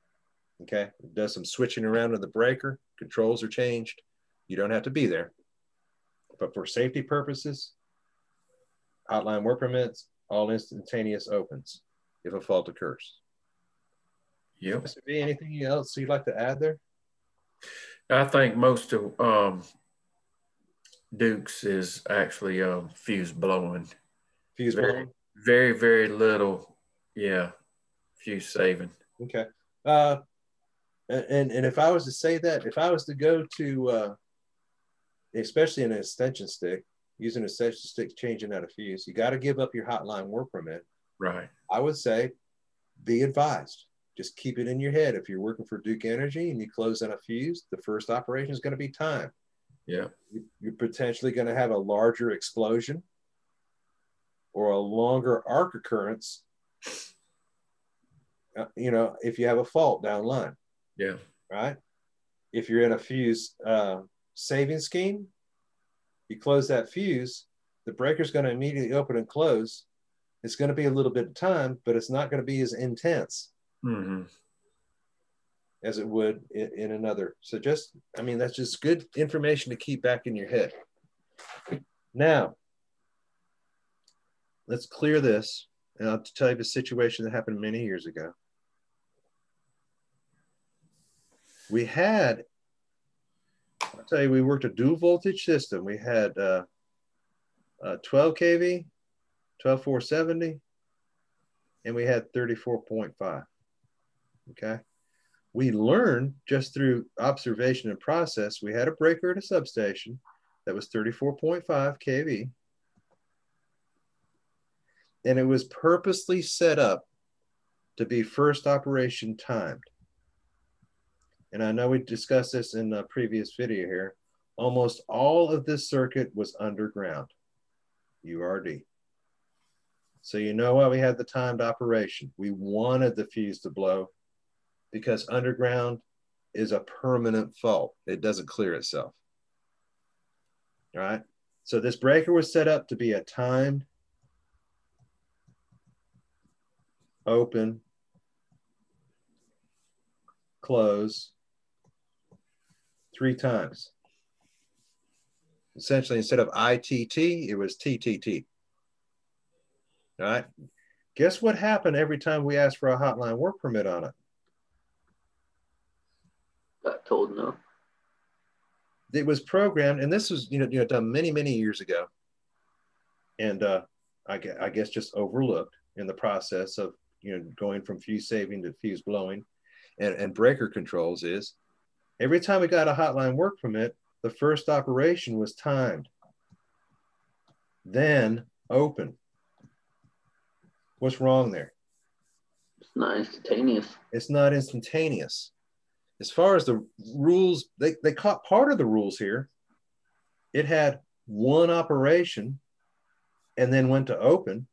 Okay, it does some switching around in the breaker, controls are changed. You don't have to be there. But for safety purposes, hotline work permits, all instantaneous opens if a fault occurs. Yep. Mr. B, anything else you'd like to add there? I think most of um, Duke's is actually um, fuse blowing. Fuse very, blowing? Very, very little. Yeah. Fuse saving. Okay. Uh, and and if I was to say that, if I was to go to, uh, especially an extension stick, using an extension stick, changing out a fuse, you got to give up your hotline work permit. Right. I would say, be advised. Just keep it in your head. If you're working for Duke Energy and you close on a fuse, the first operation is going to be time. Yeah. You're potentially going to have a larger explosion or a longer arc occurrence. Uh, you know, if you have a fault down line. Yeah. Right. If you're in a fuse uh, saving scheme, you close that fuse, the breaker's going to immediately open and close. It's going to be a little bit of time, but it's not going to be as intense mm-hmm. As it would in, in another. So just, I mean, that's just good information to keep back in your head. Now, let's clear this. And I'll tell you a situation that happened many years ago. We had, I'll tell you, we worked a dual voltage system. We had uh, uh, 12 kV, 12470, and we had 34.5. Okay. We learned just through observation and process, we had a breaker at a substation that was 34.5 kV. And it was purposely set up to be first operation timed. And I know we discussed this in the previous video here. Almost all of this circuit was underground, URD. So you know why we had the timed operation. We wanted the fuse to blow because underground is a permanent fault. It doesn't clear itself. All right. So this breaker was set up to be a timed, open, close three times. Essentially, instead of ITT, it was TTT. All right. Guess what happened every time we asked for a hotline work permit on it? Got told no. It was programmed, and this was you know you know done many many years ago, and uh, I, I guess just overlooked in the process of you know going from fuse saving to fuse blowing, and, and breaker controls is every time we got a hotline work permit, the first operation was timed, then open. What's wrong there? It's not instantaneous. It's not instantaneous. As far as the rules, they, they caught part of the rules here. It had one operation and then went to open.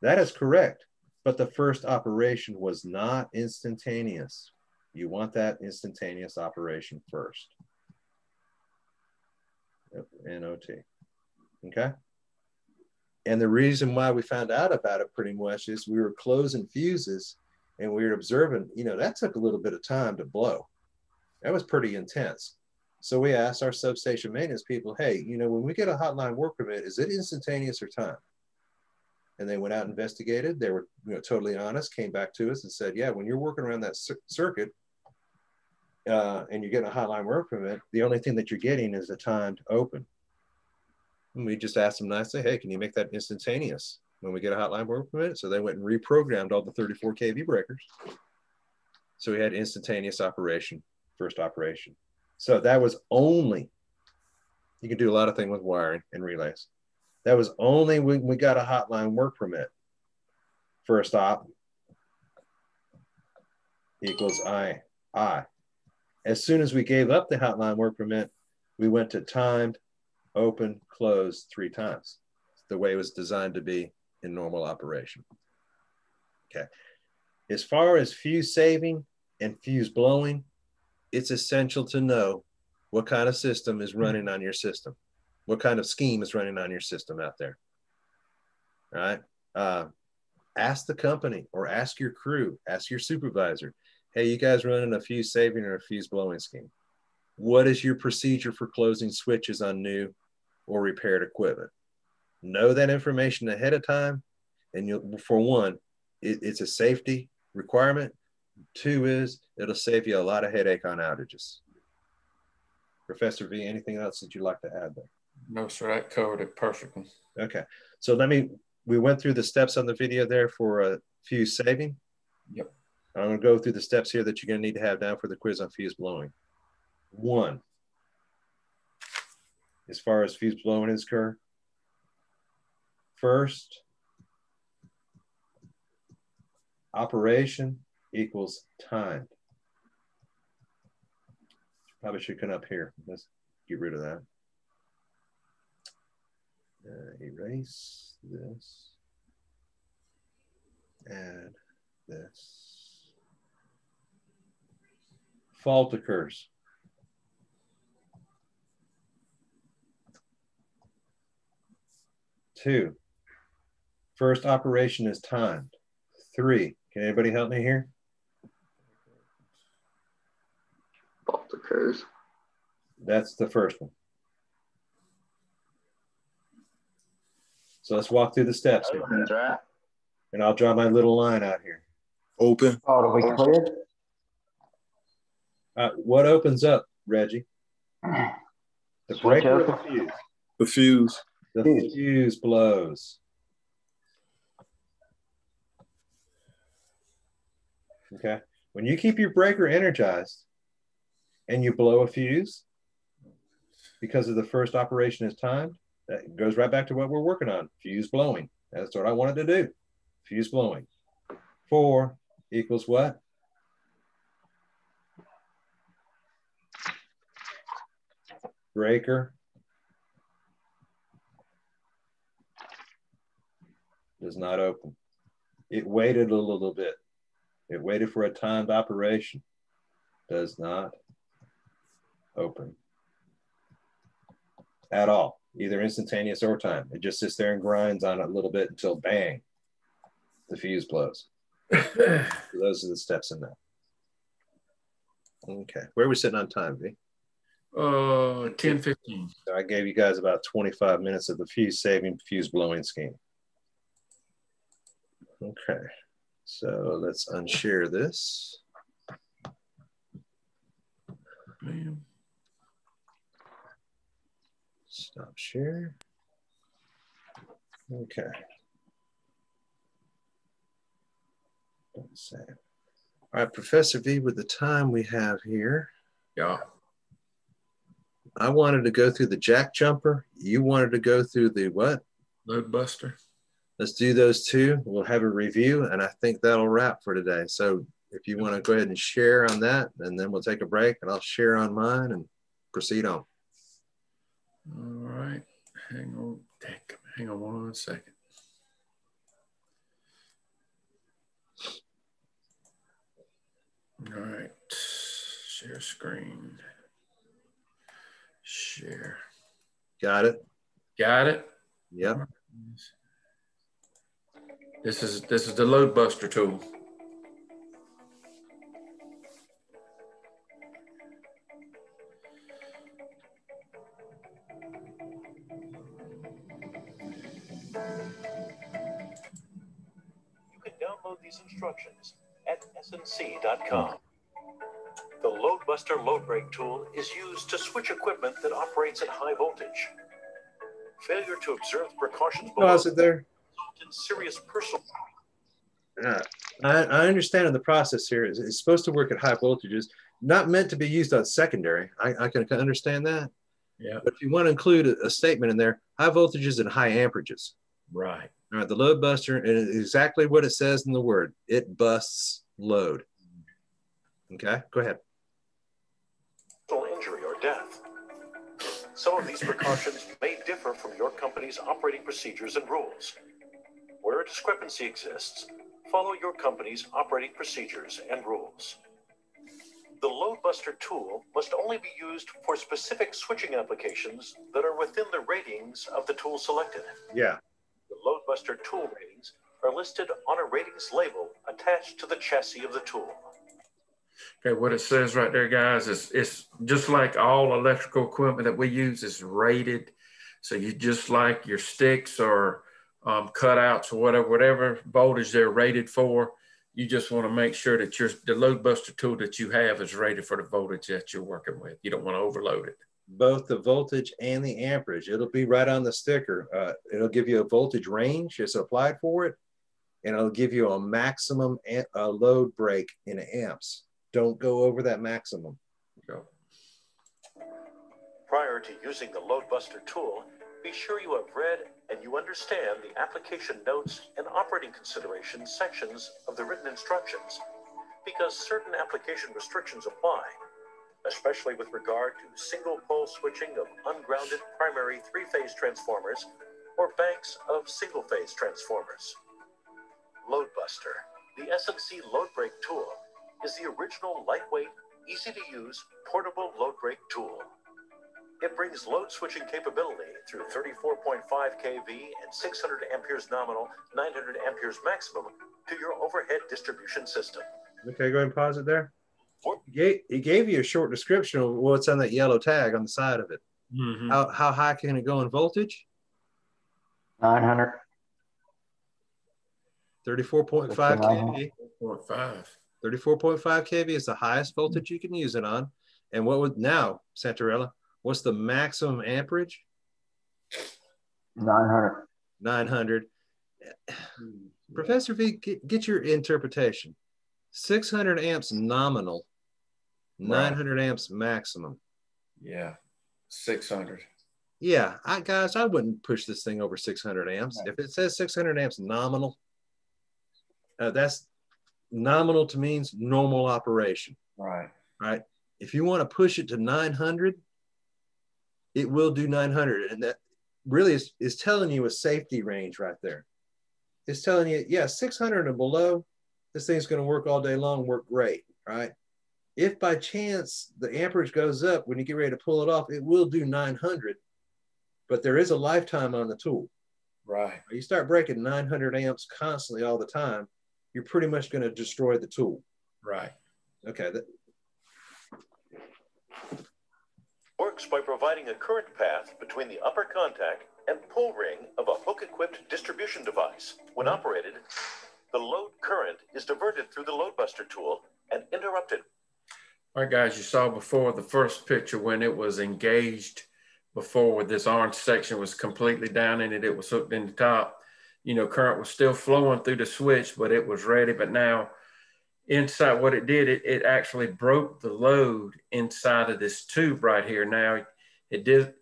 That is correct. But the first operation was not instantaneous. You want that instantaneous operation first. NOT. Okay. And the reason why we found out about it pretty much is we were closing fuses and we were observing, you know, that took a little bit of time to blow. That was pretty intense. So we asked our substation maintenance people, hey, you know, when we get a hotline work permit, is it instantaneous or time? And they went out and investigated. They were you know, totally honest, came back to us and said, yeah, when you're working around that cir- circuit uh, and you're getting a hotline work permit, the only thing that you're getting is a timed open. And we just asked them nicely, hey, can you make that instantaneous when we get a hotline work permit? So they went and reprogrammed all the 34 kV breakers. So we had instantaneous operation, first operation. So that was only, you can do a lot of things with wiring and relays. That was only when we got a hotline work permit. First op equals I, I. As soon as we gave up the hotline work permit, we went to timed, open, close three times. The way it was designed to be in normal operation. Okay. As far as fuse saving and fuse blowing, it's essential to know what kind of system is running on your system, what kind of scheme is running on your system out there. All right. Uh, ask the company or ask your crew, ask your supervisor, hey, you guys running a fuse saving or a fuse blowing scheme? What is your procedure for closing switches on new or repaired equipment? Know that information ahead of time. And you'll, for one, it, it's a safety requirement. Two is it'll save you a lot of headache on outages. Professor V, anything else that you'd like to add there? No, sir, that covered it perfectly. Okay, so let me, we went through the steps on the video there for a fuse saving. Yep. I'm gonna go through the steps here that you're gonna need to have down for the quiz on fuse blowing. One, as far as fuse blowing is concerned, first, operation equals time. Probably should come up here. Let's get rid of that. Uh, erase this. Add this. Fault occurs. Two, first operation is timed. Three, can anybody help me here? Fault occurs. That's the first one. So let's walk through the steps here. Right. And I'll draw my little line out here. Open. Oh, are we cleared? Uh, what opens up, Reggie? The breaker the fuse? The fuse. The fuse blows. Okay. When you keep your breaker energized and you blow a fuse because of the first operation is timed, that goes right back to what we're working on fuse blowing. That's what I wanted to do. Fuse blowing. Four equals what? Breaker does not open. It waited a little bit. It waited for a timed operation. Does not open at all, either instantaneous or time. It just sits there and grinds on it a little bit until bang, the fuse blows. So [CLEARS THROAT] those are the steps in that. Okay, where are we sitting on time, V? Uh, 10, 15. So I gave you guys about 25 minutes of the fuse saving, fuse blowing scheme. Okay, so let's unshare this. Bam. Stop share. Okay. Don't save. All right, Professor V, with the time we have here, Yeah. I wanted to go through the jack jumper. You wanted to go through the what? Load buster. Let's do those two. We'll have a review, and I think that'll wrap for today. So if you want to go ahead and share on that, and then we'll take a break, and I'll share on mine and proceed on. All right. Hang on. Hang on one second. All right, share screen. Share. Got it. Got it. Yep. This is this is the load buster tool. You can download these instructions at snc.com. The Load Buster load break tool is used to switch equipment that operates at high voltage. Failure to observe the precautions below Pause it there. Result in serious personal Uh, I, I understand the process here. It's, it's supposed to work at high voltages, not meant to be used on secondary. I, I can understand that. Yeah. But if you want to include a, a statement in there, high voltages and high amperages. Right. All right, the load buster, and it's exactly what it says in the word. It busts load. Okay, go ahead. injury or death. Some of these precautions may differ from your company's operating procedures and rules. Where a discrepancy exists, follow your company's operating procedures and rules. The Load Buster tool must only be used for specific switching applications that are within the ratings of the tool selected. Yeah. The Load Buster tool ratings are listed on a ratings label attached to the chassis of the tool. Okay, what it says right there, guys, is it's just like all electrical equipment that we use is rated. So you just like your sticks or um, cutouts or whatever, whatever voltage they're rated for, you just want to make sure that your the load buster tool that you have is rated for the voltage that you're working with. You don't want to overload it. Both the voltage and the amperage. It'll be right on the sticker. Uh, it'll give you a voltage range it's applied for it, and it'll give you a maximum a- uh, load break in amps. Don't go over that maximum. Go. Prior to using the Load Buster tool, be sure you have read and you understand the application notes and operating considerations sections of the written instructions, because certain application restrictions apply, especially with regard to single pole switching of ungrounded primary three phase transformers or banks of single phase transformers. Load Buster, the S&C load break tool, is the original lightweight, easy to use, portable load break tool. It brings load switching capability through 34.5 kV and 600 amperes nominal, 900 amperes maximum to your overhead distribution system. Okay, go ahead and pause it there. He gave, he gave you a short description of what's on that yellow tag on the side of it. Mm-hmm. How, how high can it go in voltage? 900. 34.5 kV. 4.5. 34.5 kV is the highest voltage you can use it on. And what would now, Santarella, what's the maximum amperage? 900. 900. Professor V, get, get your interpretation. 600 amps nominal, 900 amps maximum. Yeah. 600. Yeah, I guys, I wouldn't push this thing over 600 amps. If it says 600 amps nominal, uh, that's nominal to means normal operation. Right. Right. If you want to push it to 900, it will do 900, and that really is, is telling you a safety range right there. It's telling you, yeah, 600 and below, this thing's going to work all day long, work great, right? If by chance the amperage goes up when you get ready to pull it off, it will do 900, but there is a lifetime on the tool. Right. You start breaking 900 amps constantly all the time, you're pretty much going to destroy the tool. Right. Okay. That, Works by providing a current path between the upper contact and pull ring of a hook equipped distribution device. When operated, the load current is diverted through the load buster tool and interrupted All right, guys, you saw before the first picture when it was engaged before this orange section was completely down in it. It was hooked in the top. You know, current was still flowing through the switch, but it was ready. But now inside what it did, it, it actually broke the load inside of this tube right here. Now it did,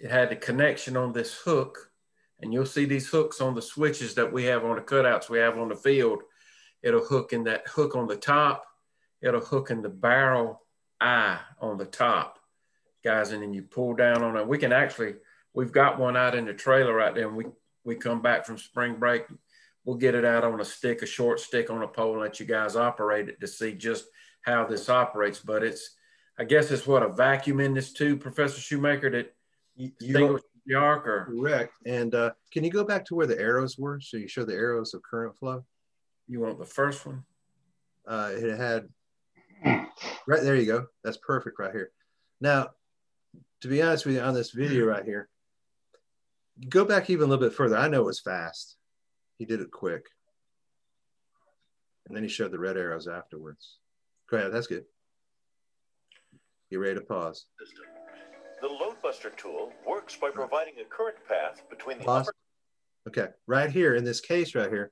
it had the connection on this hook and you'll see these hooks on the switches that we have on the cutouts we have on the field. It'll hook in that hook on the top. It'll hook in the barrel eye on the top, guys. And then you pull down on it. We can actually, we've got one out in the trailer right there. And we, we come back from spring break. We'll get it out on a stick, a short stick on a pole, and let you guys operate it to see just how this operates. But it's, I guess it's what a vacuum in this tube, Professor Shoemaker, that you arc or Correct. And uh, can you go back to where the arrows were? So you show the arrows of current flow. you want the first one? Uh, it had right there. You go. That's perfect right here. Now, to be honest with you, on this video right here, go back even a little bit further. I know it was fast. He did it quick, and then he showed the red arrows afterwards. Go ahead. That's good. You ready to pause? The load buster tool works by providing a current path between the Pause. Okay, right here in this case right here,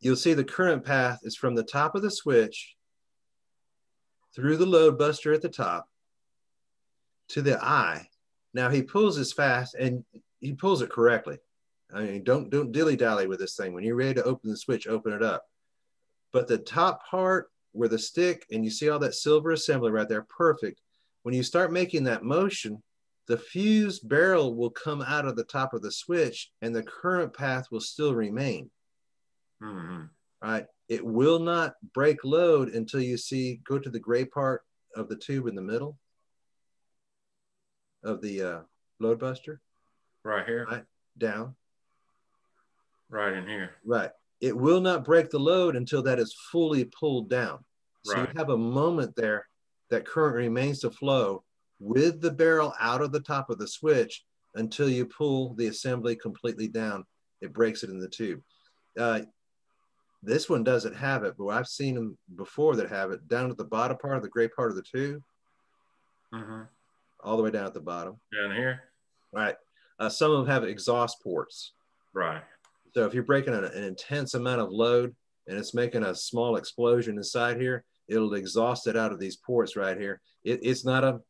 you'll see the current path is from the top of the switch through the load buster at the top to the eye. Now he pulls this fast and he pulls it correctly. I mean, don't don't dilly dally with this thing. When you're ready to open the switch, open it up. But the top part where the stick and you see all that silver assembly right there, perfect. When you start making that motion, the fuse barrel will come out of the top of the switch and the current path will still remain. Mm-hmm. Right. It will not break load until you see go to the gray part of the tube in the middle of the uh, load buster. Right here. Right. Down. Right in here. Right. It will not break the load until that is fully pulled down. So Right. you have a moment there that current remains to flow with the barrel out of the top of the switch until you pull the assembly completely down. It breaks it in the tube. Uh, this one doesn't have it, but I've seen them before that have it down at the bottom part of the gray part of the tube, Mm-hmm. all the way down at the bottom. Down here. Right. Uh, some of them have exhaust ports. Right. So if you're breaking an, an intense amount of load and it's making a small explosion inside here, it'll exhaust it out of these ports right here. It, it's not a,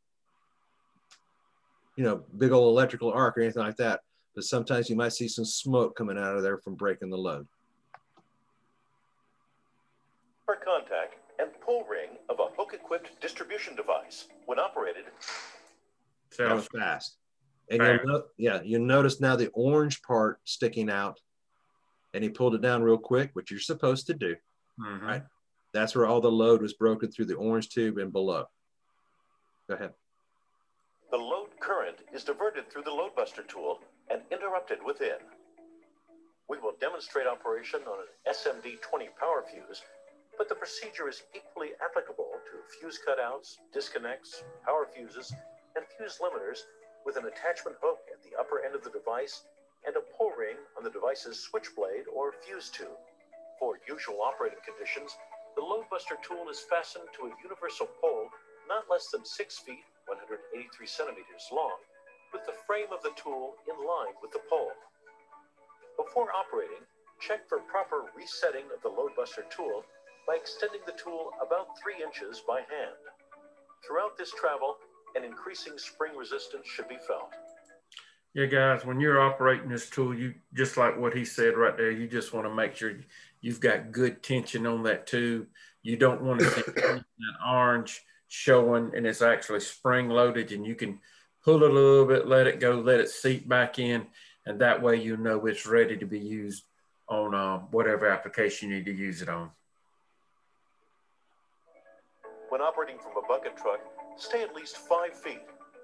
you know, big old electrical arc or anything like that. But sometimes you might see some smoke coming out of there from breaking the load. contact and pull ring of a hook-equipped distribution device. When operated, That was fast. And you'll no- yeah, you notice now the orange part sticking out, and he pulled it down real quick, which you're supposed to do. Mhm. Right. That's where all the load was broken through the orange tube and below. Go ahead. the load current is diverted through the load buster tool and interrupted within. We will demonstrate operation on an SMD-20 power fuse, but the procedure is equally applicable to fuse cutouts, disconnects, power fuses, and fuse limiters with an attachment hook at the upper end of the device and a pull ring on the device's switchblade or fuse tube. For usual operating conditions, the load buster tool is fastened to a universal pole not less than 6 feet 183 centimeters long, with the frame of the tool in line with the pole. Before operating, check for proper resetting of the load buster tool by extending the tool about 3 inches by hand. Throughout this travel, an increasing spring resistance should be felt. Yeah, guys, when you're operating this tool, you just like what he said right there, you just want to make sure you've got good tension on that tube. You don't want to see [LAUGHS] that orange showing and it's actually spring loaded and you can pull it a little bit, let it go, let it seat back in, and that way you know it's ready to be used on uh, whatever application you need to use it on. When operating from a bucket truck, stay at least 5 feet,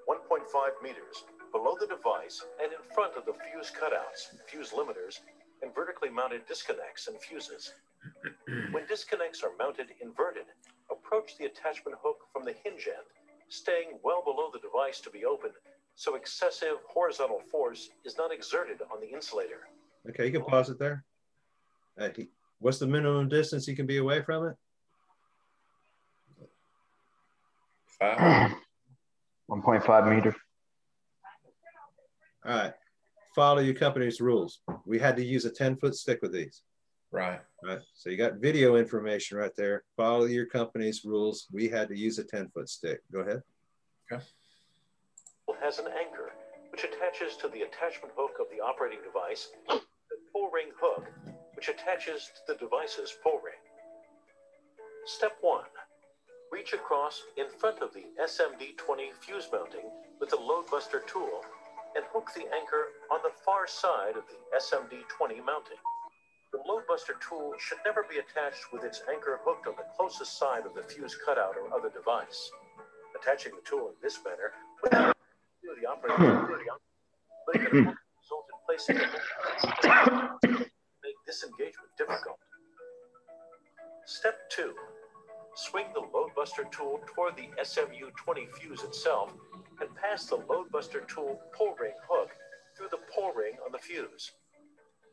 1.5 meters, below the device and in front of the fuse cutouts, fuse limiters, and vertically mounted disconnects and fuses. [CLEARS THROAT] When disconnects are mounted inverted, approach the attachment hook from the hinge end, staying well below the device to be opened so excessive horizontal force is not exerted on the insulator. Okay, you can pause it there. Uh, he- what's the minimum distance he can be away from it? [CLEARS THROAT] Five. 1.5 meter. All right. Follow your company's rules. We had to use a 10 foot stick with these. Right. Right. So you got video information right there. Follow your company's rules. We had to use a 10 foot stick. Go ahead. Okay. Has an anchor which attaches to the attachment hook of the operating device, the pull ring hook which attaches to the device's pull ring. Step 1. Reach across in front of the SMD-20 fuse mounting with the load buster tool and hook the anchor on the far side of the SMD-20 mounting. The load buster tool should never be attached with its anchor hooked on the closest side of the fuse cutout or other device. Attaching the tool in this manner would the operating hmm. but it can [CLEARS THROAT] result in placing make disengagement difficult. Step two, swing the load buster tool toward the SMU-20 fuse itself and pass the load buster tool pull ring hook through the pull ring on the fuse.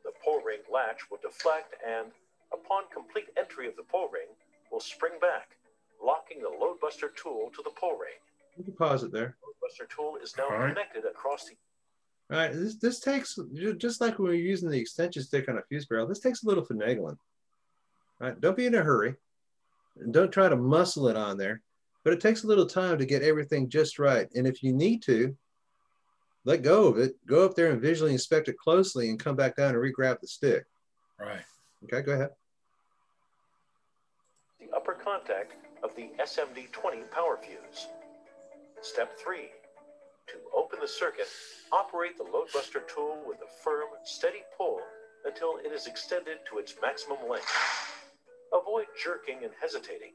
The pull ring latch will deflect and, upon complete entry of the pull ring, will spring back, locking the load buster tool to the pull ring. You can pause it there. Load buster tool is now All right. connected across the All right, this this takes just like when we're using the extension stick on a fuse barrel. This takes a little finagling. All right, don't be in a hurry, don't try to muscle it on there. But it takes a little time to get everything just right. And if you need to, let go of it. Go up there and visually inspect it closely, and come back down and re-grab the stick. Right. Okay, go ahead. the upper contact of the SMD20 power fuse. Step 3. To open the circuit, operate the load buster tool with a firm, steady pull until it is extended to its maximum length. Avoid jerking and hesitating.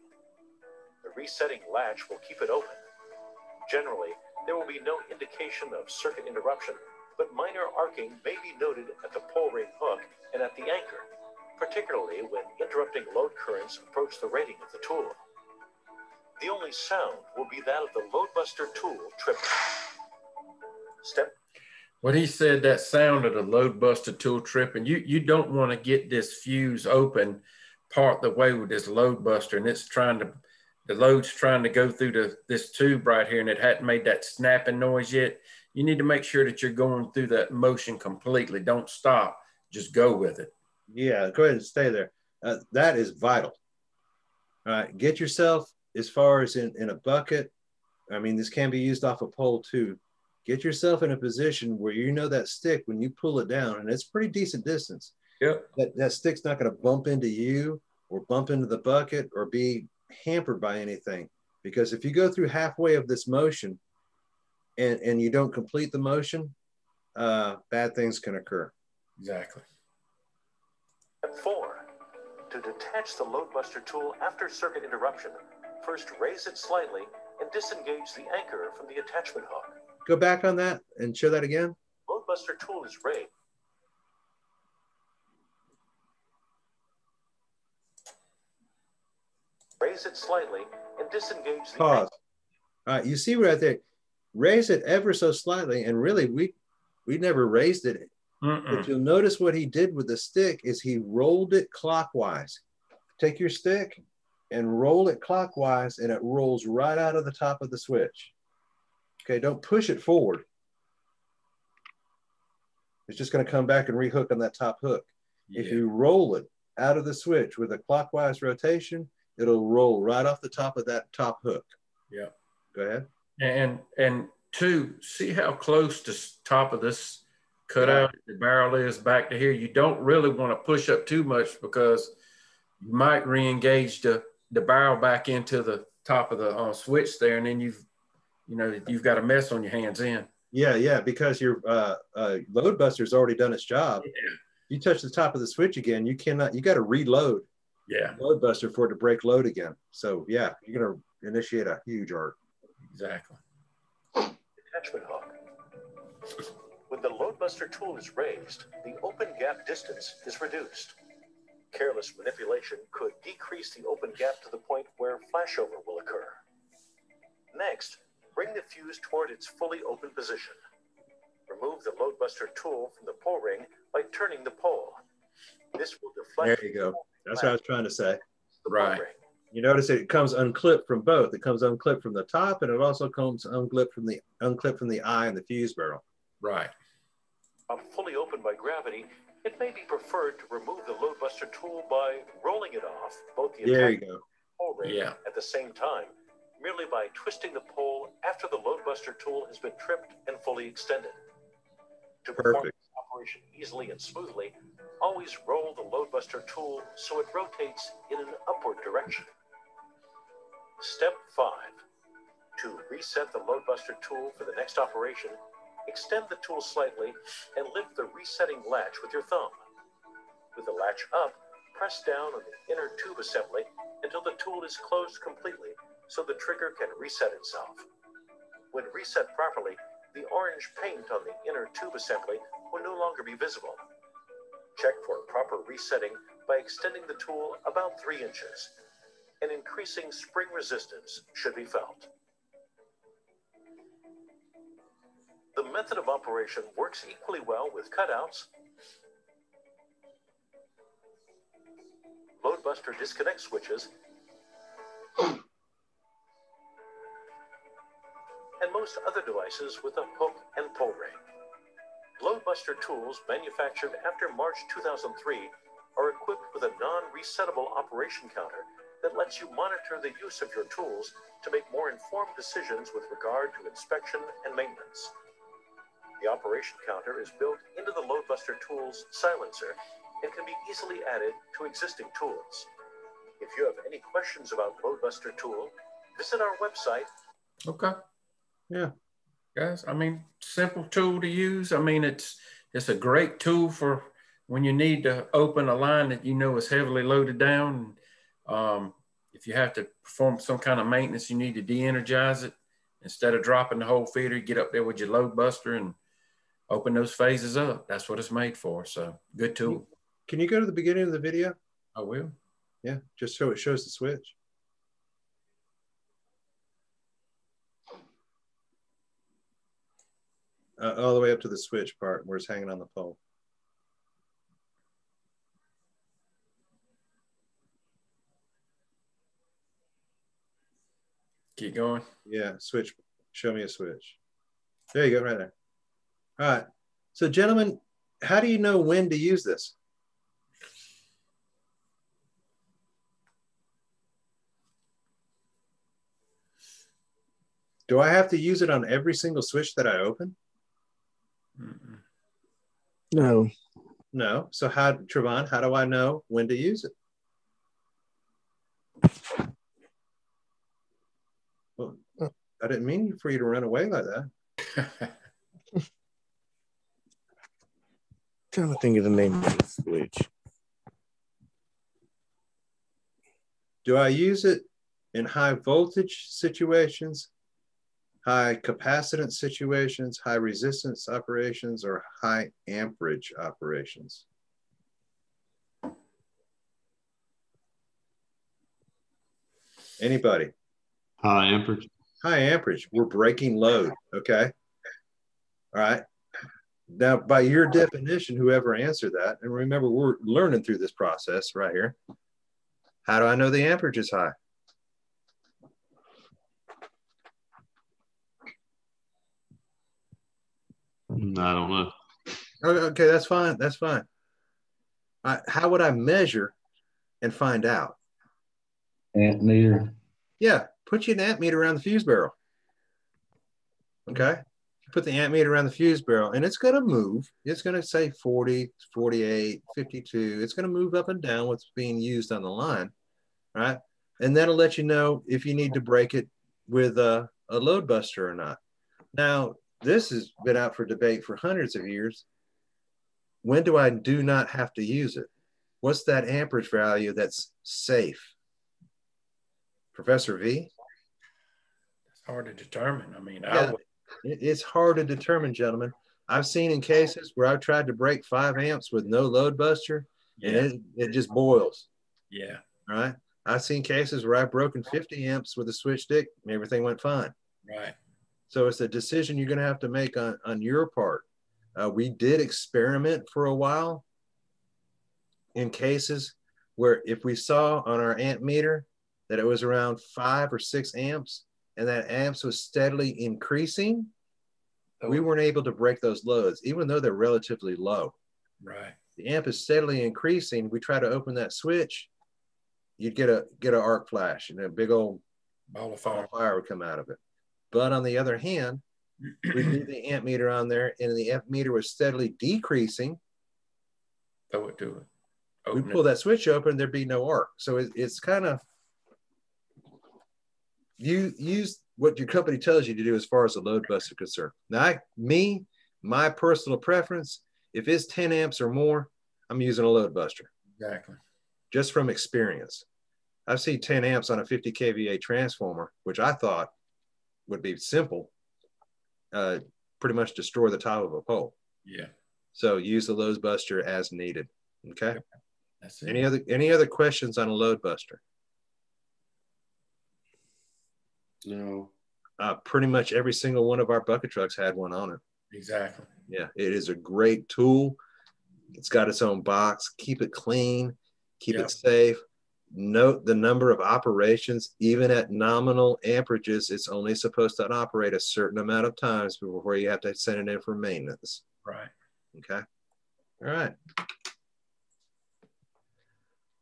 The resetting latch will keep it open. Generally, there will be no indication of circuit interruption, but minor arcing may be noted at the pull ring hook and at the anchor, particularly when interrupting load currents approach the rating of the tool. The only sound will be that of the load buster tool tripping. Step When he said that sound of the load buster tool tripping, you you don't want to get this fuse open part the way with this load buster, and it's trying to the load's trying to go through the this tube right here, and it hadn't made that snapping noise yet. You need to make sure that you're going through that motion completely. Don't stop. Just go with it. Yeah, go ahead and stay there. Uh, that is vital. All right, get yourself as far as in, in a bucket. I mean, this can be used off a pole too. Get yourself in a position where you know that stick when you pull it down, and it's pretty decent distance. Yep. That that stick's not going to bump into you or bump into the bucket or be hampered by anything. Because if you go through halfway of this motion and and you don't complete the motion, uh, bad things can occur. Exactly. Step 4. To detach the load buster tool after circuit interruption, first raise it slightly and disengage the anchor from the attachment hook. Go back on that and show that again. Load buster tool is raised. Raise it slightly and disengage the Pause. All right, you see right there, raise it ever so slightly, and really we we never raised it. But you'll notice what he did with the stick is he rolled it clockwise. Take your stick and roll it clockwise, and it rolls right out of the top of the switch. Okay, don't push it forward. It's just going to come back and rehook on that top hook. If you roll it out of the switch with a clockwise rotation, it'll roll right off the top of that top hook. Yeah. Go ahead. And and two, see how close the top of this cutout the barrel is back to here. You don't really want to push up too much because you might re-engage the the barrel back into the top of the uh, switch there, and then you've you know you've got a mess on your hands in. Yeah, yeah, because your uh, uh, load buster's already done its job. You touch the top of the switch again, you cannot. You got to reload. Yeah. Load buster for it to break load again. So yeah, you're gonna initiate a huge arc. Exactly. attachment hook. When the load buster tool is raised, the open gap distance is reduced. Careless manipulation could decrease the open gap to the point where flashover will occur. Next, bring the fuse toward its fully open position. Remove the load buster tool from the pull ring by turning the pole. This will deflect. There you go. That's what I was trying to say. Right. You notice it comes unclipped from both. It comes unclipped from the top, and it also comes unclipped from the unclipped from the eye and the fuse barrel. Right. While fully open by gravity, it may be preferred to remove the load buster tool by rolling it off both the There you attack go. pull ring Yeah. at the same time, merely by twisting the pole after the load buster tool has been tripped and fully extended. To Perfect. this operation easily and smoothly, always roll the Loadbuster tool so it rotates in an upward direction. Step 5. To reset the Loadbuster tool for the next operation, extend the tool slightly and lift the resetting latch with your thumb. With the latch up, press down on the inner tube assembly until the tool is closed completely so the trigger can reset itself. When reset properly, the orange paint on the inner tube assembly will no longer be visible. Check for proper resetting by extending the tool about 3 inches. An increasing spring resistance should be felt. The method of operation works equally well with cutouts, loadbuster disconnect switches, most other devices with a hook and pull ring. Loadbuster tools manufactured after March 2003 are equipped with a non-resettable operation counter that lets you monitor the use of your tools to make more informed decisions with regard to inspection and maintenance. The operation counter is built into the Loadbuster Tools silencer and can be easily added to existing tools. If you have any questions about Loadbuster Tool, visit our website. Okay. Yeah. Guys, I mean, simple tool to use. I mean, it's it's a great tool for when you need to open a line that you know is heavily loaded down. Um, if you have to perform some kind of maintenance, you need to de-energize it. Instead of dropping the whole feeder, get up there with your load buster and open those phases up. That's what it's made for. So good tool. Can you go to the beginning of the video? I will. Yeah, just so it shows the switch. Uh, all the way up to the switch part where it's hanging on the pole. Keep going. Yeah, switch. Show me a switch. There you go, right there. All right. So, gentlemen, how do you know when to use this? Do I have to use it on every single switch that I open? No. No. So how, Trevon, how do I know when to use it? Well, I didn't mean for you to run away like that. [LAUGHS] trying to think of the name of the switch. Do I use it in high voltage situations, high capacitance situations, high resistance operations, or high amperage operations? Anybody? High amperage. High amperage. We're breaking load. Okay. All right. Now, by your definition, whoever answered that, and remember, we're learning through this process right here. How do I know the amperage is high? I don't know. Okay, that's fine. That's fine. Uh, how would I measure and find out? Amp meter. Yeah, put you an amp meter around the fuse barrel. Okay. Put the amp meter around the fuse barrel and it's going to move. It's going to say 40, 48, 52. It's going to move up and down what's being used on the line. Right. And that'll let you know if you need to break it with a, a load buster or not. Now, this has been out for debate for hundreds of years. When do I do not have to use it? What's that amperage value that's safe? Professor V? It's hard to determine. I mean, I Yeah, would, it's hard to determine, gentlemen. I've seen in cases where I've tried to break five amps with no load buster and it, it just boils. yeah. Right. I've seen cases where I've broken 50 amps with a switch stick and everything went fine. Right. So it's a decision you're going to have to make on, on your part. Uh, we did experiment for a while in cases where if we saw on our amp meter that it was around five or six amps and that amps was steadily increasing, we weren't able to break those loads, even though they're relatively low. Right. The amp is steadily increasing. We try to open that switch, you'd get a get an arc flash and a big old Ball of fire. fire would come out of it. But on the other hand, we leave the amp meter on there and the amp meter was steadily decreasing. Throw would do it. we pull that switch open, there'd be no arc. So it, it's kind of you use what your company tells you to do as far as the load bus is concerned. Now, I, me, my personal preference, if it's 10 amps or more, I'm using a load buster Exactly. just from experience. I've seen 10 amps on a 50 kVA transformer, which I thought would be simple, uh, pretty much destroy the top of a pole. Yeah. So use the load buster as needed. Okay. That's it. Any other any other questions on a load buster? No. Uh, pretty much every single one of our bucket trucks had one on it. Exactly. Yeah, it is a great tool. It's got its own box. Keep it clean, keep Yeah. it safe. Note the number of operations, even at nominal amperages, it's only supposed to operate a certain amount of times before you have to send it in for maintenance. Right. Okay. All right.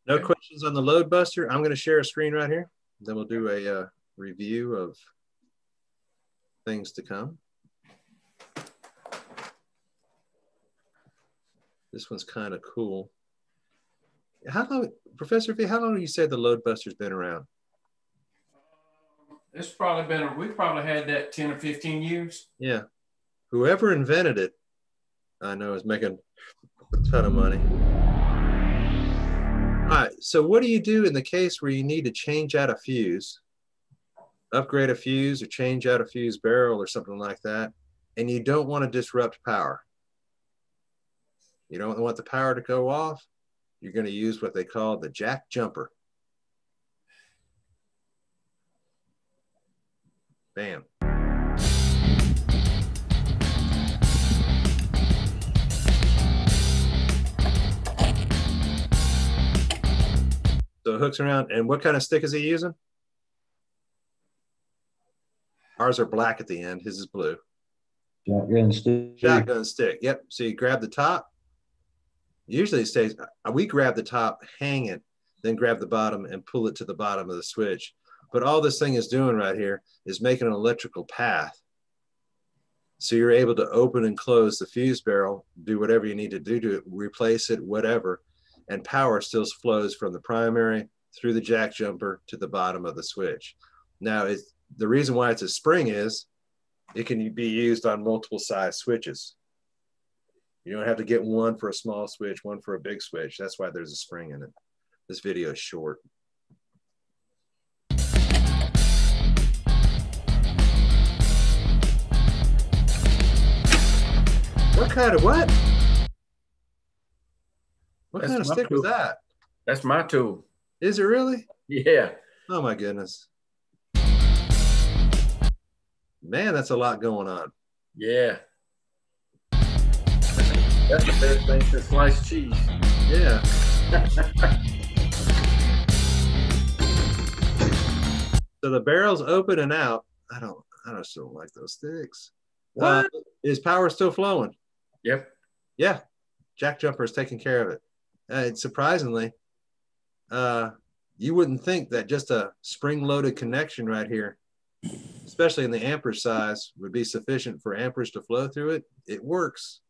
No questions on the load buster. I'm going to share a screen right here. Then we'll do a uh, review of things to come. This one's kind of cool. How long, Professor V, how long do you say the load buster's been around? Uh, it's probably been, We've probably had that 10 or 15 years. Yeah. Whoever invented it, I know is making a ton of money. All right. So what do you do in the case where you need to change out a fuse, upgrade a fuse or change out a fuse barrel or something like that, and you don't want to disrupt power? You don't want the power to go off. You're going to use what they call the jack jumper. Bam. So it hooks around. And what kind of stick is he using? Ours are black at the end. His is blue. Shotgun stick. Shotgun stick. Yep. So you grab the top. Usually it stays, uh, we grab the top, hang it, then grab the bottom and pull it to the bottom of the switch. But all this thing is doing right here is making an electrical path. So you're able to open and close the fuse barrel, do whatever you need to do to replace it, whatever. And power still flows from the primary through the jack jumper to the bottom of the switch. Now, the reason why it's a spring is it can be used on multiple size switches. You don't have to get one for a small switch, one for a big switch. That's why there's a spring in it. This video is short. What kind of what? What That's kind of stick was that? That's my tool. Is it really? Yeah. Oh my goodness. Man, that's a lot going on. Yeah. That's the best thing since sliced cheese. Yeah. [LAUGHS] so the barrel's open and out. I don't I just don't still like those sticks. Uh, is power still flowing? Yep. Yeah. Jack jumper is taking care of it. Uh, it's surprisingly, uh, you wouldn't think that just a spring loaded connection right here, especially in the amperage size, would be sufficient for amperage to flow through it. It works.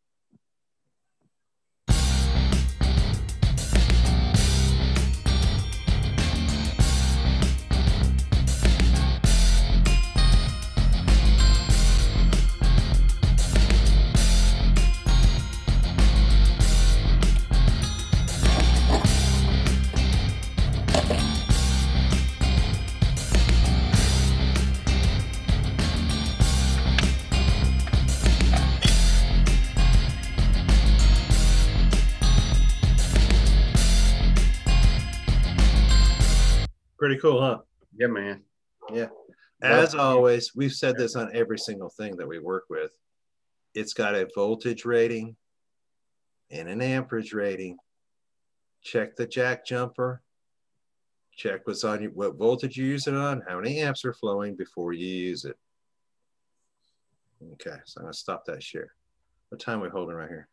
Pretty cool, huh? Yeah, man. Yeah. As always, we've said this on every single thing that we work with. It's got a voltage rating and an amperage rating. Check the jack jumper. Check what's on you, what voltage you use it on, how many amps are flowing before you use it. Okay, so I'm gonna stop that share. What time are we holding right here?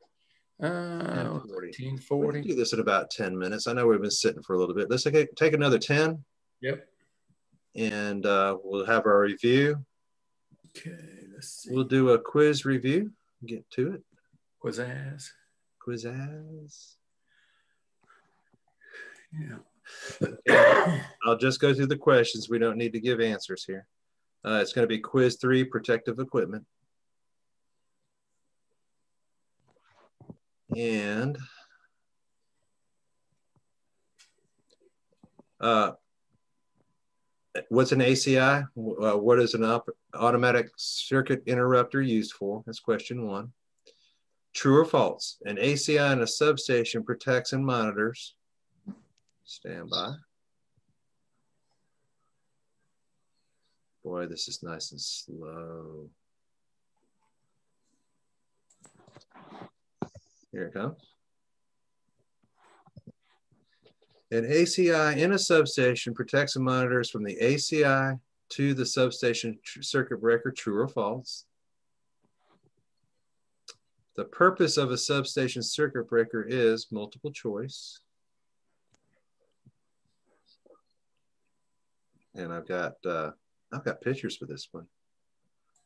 Uh, 10:40. 1040. Do this in about 10 minutes. I know we've been sitting for a little bit. Let's take, take another 10 Yep. And uh, we'll have our review. Okay, let's see. We'll do a quiz review. Get to it. Quiz as. Quiz as. Yeah. [COUGHS] I'll just go through the questions. We don't need to give answers here. Uh, it's going to be quiz three protective equipment. And uh, what's an ACI? Uh, what is an automatic circuit interrupter used for? That's question one. True or false? An ACI in a substation protects and monitors. Stand by. Boy, this is nice and slow. Here it comes. An ACI in a substation protects and monitors from the ACI to the substation circuit breaker, true or false. The purpose of a substation circuit breaker is multiple choice. And I've got uh, I've got pictures for this one.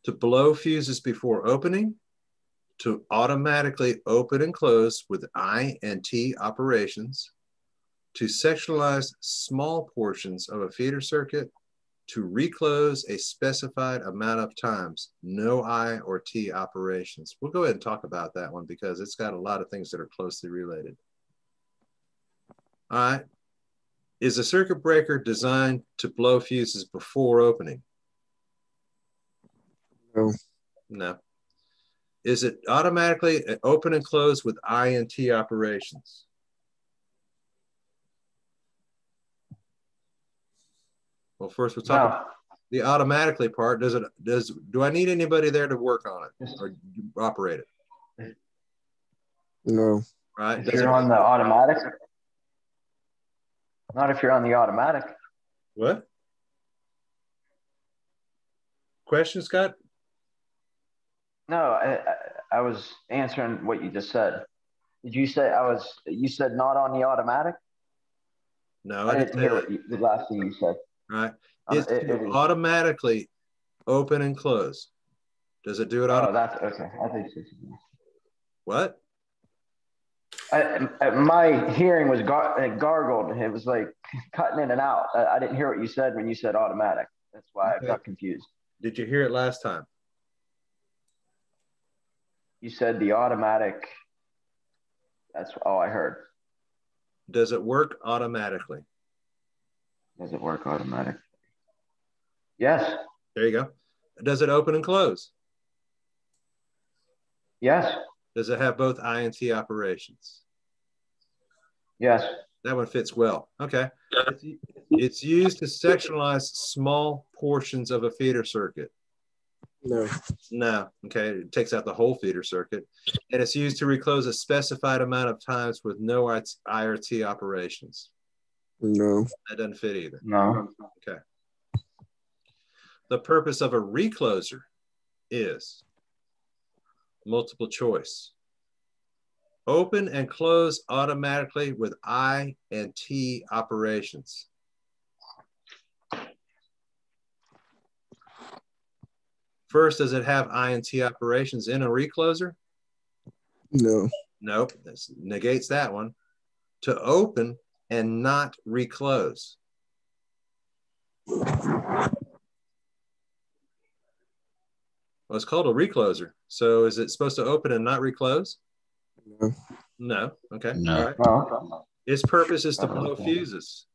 To blow fuses before opening, to automatically open and close with I and T operations, to sectionalize small portions of a feeder circuit, to reclose a specified amount of times, no I or T operations. We'll go ahead and talk about that one because it's got a lot of things that are closely related. All right. Is a circuit breaker designed to blow fuses before opening? No. No. Is it automatically open and close with I and T operations? Well, first we'll talk No. about the automatically part. Does it does do I need anybody there to work on it or operate it? No. Right? If does you're on the automatic. Not if you're on the automatic. what? Question, Scott? No, I, I, I was answering what you just said. Did you say I was? You said not on the automatic. No, I I didn't didn't hear what you, the last thing you said. Right. Uh, it's it- it is- automatically open and close. Does it do it Oh, automatically? that's okay. I think so. What? I, I- my hearing was gar- it gargled. It was like cutting in and out. I, I didn't hear what you said when you said automatic. That's why Okay. I got confused. Did you hear it last time? You said the automatic. That's all I heard. Does it work automatically? Does it work automatic? Yes. There you go. Does it open and close? Yes. Does it have both I and T operations? Yes. That one fits well. Okay. It's, it's used to sectionalize small portions of a feeder circuit. No. No. Okay. It takes out the whole feeder circuit. And it's used to reclose a specified amount of times with no I or T operations. No. That doesn't fit either. No. Okay. The purpose of a recloser is multiple choice. Open and close automatically with I and T operations. First, does it have I and T operations in a recloser? No. Nope, this negates that one. To open and not reclose. Well, it's called a recloser. So is it supposed to open and not reclose? No. No. Okay. No. All right. No. Its purpose is to blow fuses.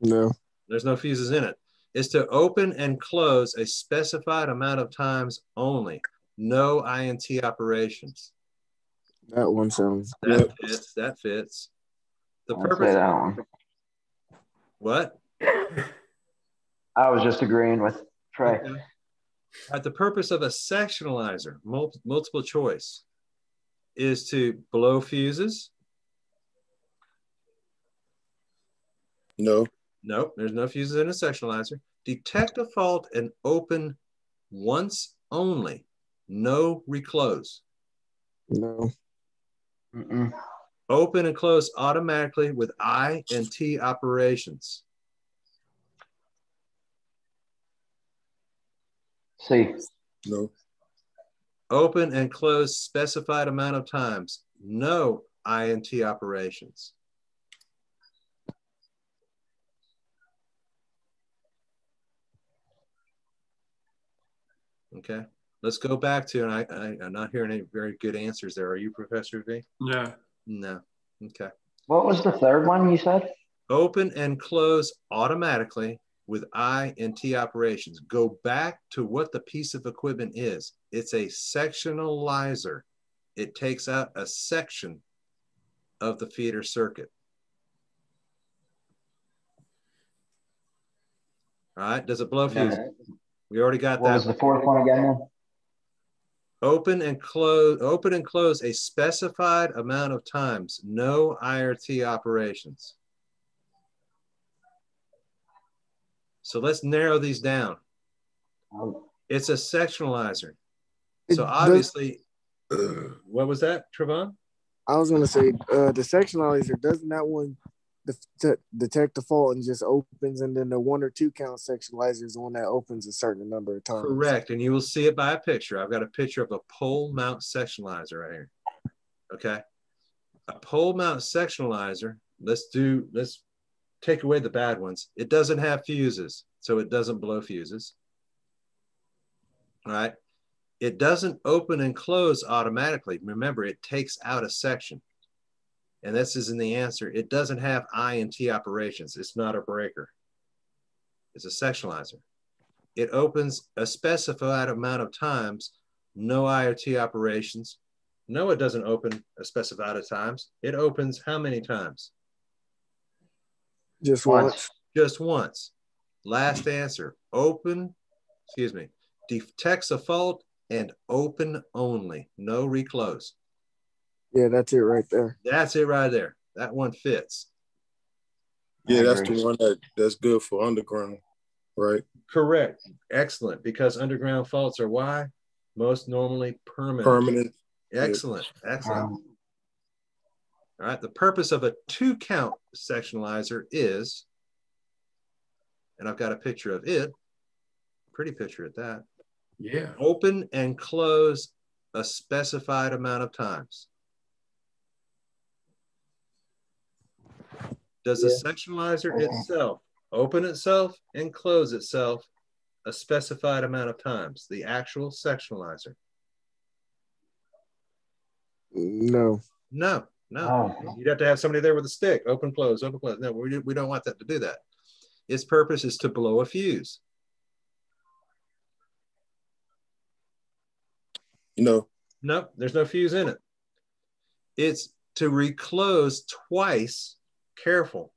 No. There's no fuses in it. it. Is to open and close a specified amount of times only. No INT operations. That one sounds. That Yep. fits. That fits. The I'll purpose. that one. What? I was just agreeing with Trey. Okay. At the purpose of a sectionalizer, mul- multiple choice, is to blow fuses. No. Nope, there's no fuses in a sectionalizer. Detect a fault and open once only. No reclose. No. Mm-mm. Open and close automatically with I and T operations. See. No. Open and close specified amount of times. No I and T operations. Okay, let's go back to, and I, I, I'm not hearing any very good answers there. Are you, Professor V? No. No. Okay. What was the third one you said? Open and close automatically with I and T operations. Go back to what the piece of equipment is. It's a sectionalizer. It takes out a section of the feeder circuit. All right, does it blow fuse? We already got What that. was the fourth one again? Open and close, open and close a specified amount of times. No IRT operations. So let's narrow these down. It's a sectionalizer. It So does- obviously, [CLEARS THROAT] what was that, Trevon? I was gonna say uh, the sectionalizer doesn't that one det- detect the fault and just opens, and then the one or two count sectionalizer is the one that opens a certain number of times. Correct. And you will see it by a picture. I've got a picture of a pole mount sectionalizer right here. Okay. A pole mount sectionalizer, let's do, let's take away the bad ones. It doesn't have fuses, so it doesn't blow fuses. All right. It doesn't open and close automatically. Remember, it takes out a section. And this is in the answer. It doesn't have I and T operations. It's not a breaker. It's a sectionalizer. It opens a specified amount of times, no IoT operations. No, it doesn't open a specified of times. It opens how many times? Just once. Just once. Last answer. Open, excuse me, detects a fault and open only. No reclose. Yeah, that's it right there. That's it right there. That one fits. Yeah, that's the one that that's good for underground, right? Correct. Excellent. Because underground faults are why? Most normally permanent. Permanent. Excellent. Excellent. Um, All right. The purpose of a two count sectionalizer is, and I've got a picture of it, pretty picture at that. Yeah. Open and close a specified amount of times. Does the sectionalizer itself open itself and close itself a specified amount of times? The actual sectionalizer? No. No, no. Oh. You'd have to have somebody there with a stick, open, close, open, close. No, we, we don't want that to do that. Its purpose is to blow a fuse. No. No, there's no fuse in it. It's to reclose twice. Careful.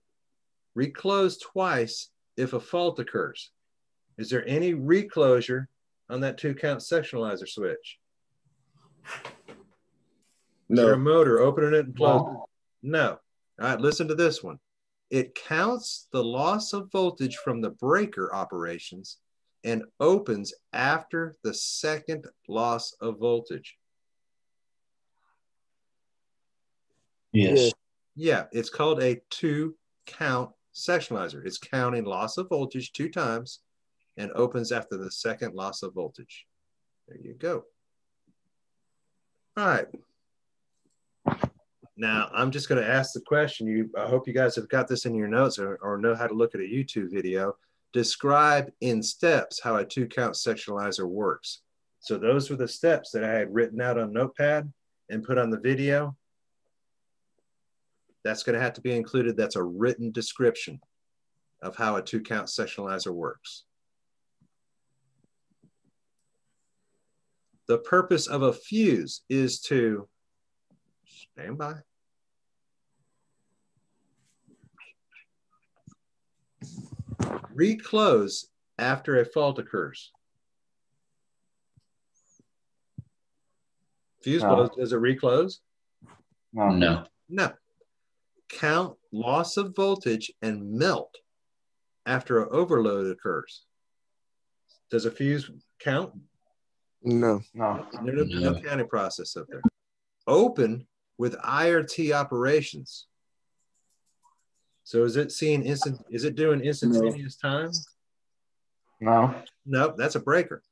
Reclose twice if a fault occurs. Is there any reclosure on that two count sectionalizer switch? Is there a motor opening it and closing it? No. All right, listen to this one. It counts the loss of voltage from the breaker operations and opens after the second loss of voltage. Yes. Yeah, it's called a two count sectionalizer. It's counting loss of voltage two times and opens after the second loss of voltage. There you go. All right. Now, I'm just going to ask the question. You, I hope you guys have got this in your notes or, or know how to look at a YouTube video. Describe in steps how a two count sectionalizer works. So, those were the steps that I had written out on Notepad and put on the video. That's going to have to be included. That's a written description of how a two count sectionalizer works. The purpose of a fuse is to stand by. Reclose after a fault occurs. Fuse No. blows, does it reclose? No. No. Count loss of voltage and melt after an overload occurs. Does a fuse count? No. No. No, no, no No. counting process up there. Open with IRT operations. So is it seeing instant? Is it doing instantaneous time? No. No, that's a breaker.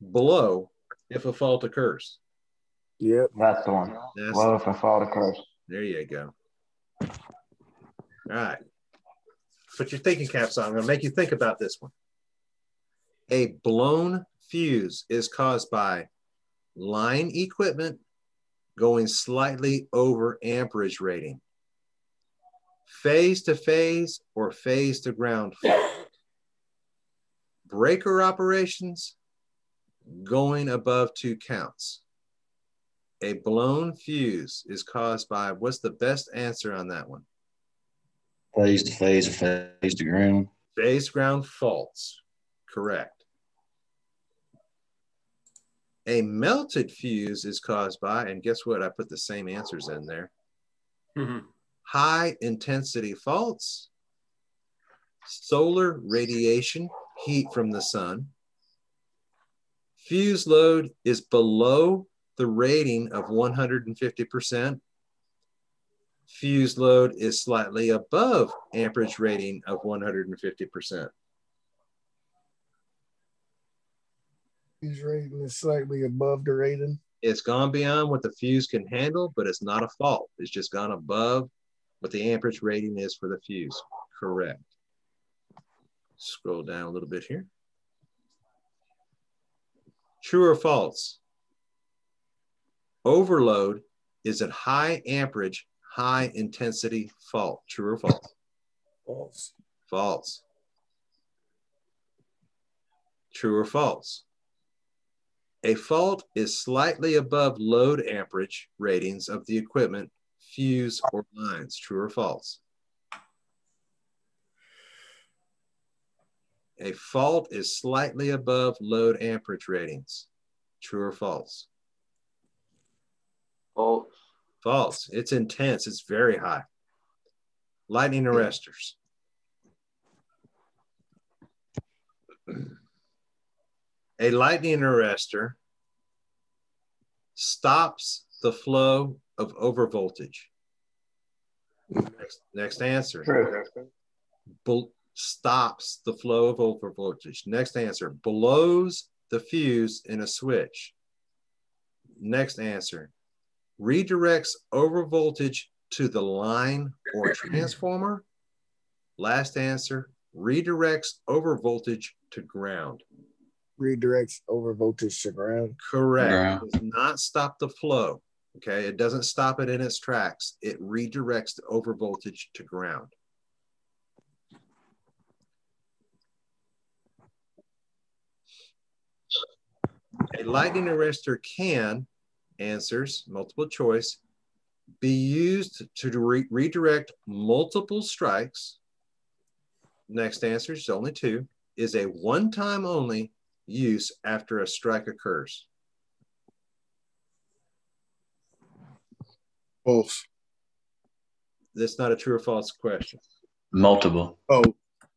Blow if a fault occurs. Yep. That's the one. That's- Well, if a fault occurs. There you go. All right. Put your thinking caps on. I'm going to make you think about this one. A blown fuse is caused by line equipment going slightly over amperage rating. phase to phase or phase to ground. [COUGHS] Breaker operations going above two counts. A blown fuse is caused by what's the best answer on that one? Phase to phase or phase to ground. Phase ground faults. Correct. A melted fuse is caused by, and guess what? I put the same answers in there. Mm-hmm. High intensity faults, solar radiation, heat from the sun. Fuse load is below the rating of 150%. Fuse load is slightly above amperage rating of 150%. Fuse rating is slightly above the rating. It's gone beyond what the fuse can handle, but it's not a fault. It's just gone above what the amperage rating is for the fuse. Correct. Scroll down a little bit here. True or false? Overload is at high amperage, high intensity fault. True or false? False. False. True or false? A fault is slightly above load amperage ratings of the equipment, fuse, or lines. True or false? A fault is slightly above load amperage ratings. True or false? False. False. It's intense. It's very high. Lightning arresters. A lightning arrestor stops the flow of overvoltage. Next, next answer. Stops the flow of overvoltage. Next answer. Blows the fuse in a switch. Next answer. Redirects overvoltage to the line or [CLEARS THROAT] transformer. Last answer. Redirects overvoltage to ground. Redirects over voltage to ground. Correct. Ground. It does not stop the flow. Okay. It doesn't stop it in its tracks. It redirects the overvoltage to ground. A lightning arrestor can, answers, multiple choice, be used to re- redirect multiple strikes. Next answer is only two, is a one time only use after a strike occurs. False. That's not a true or false question. Multiple. Oh,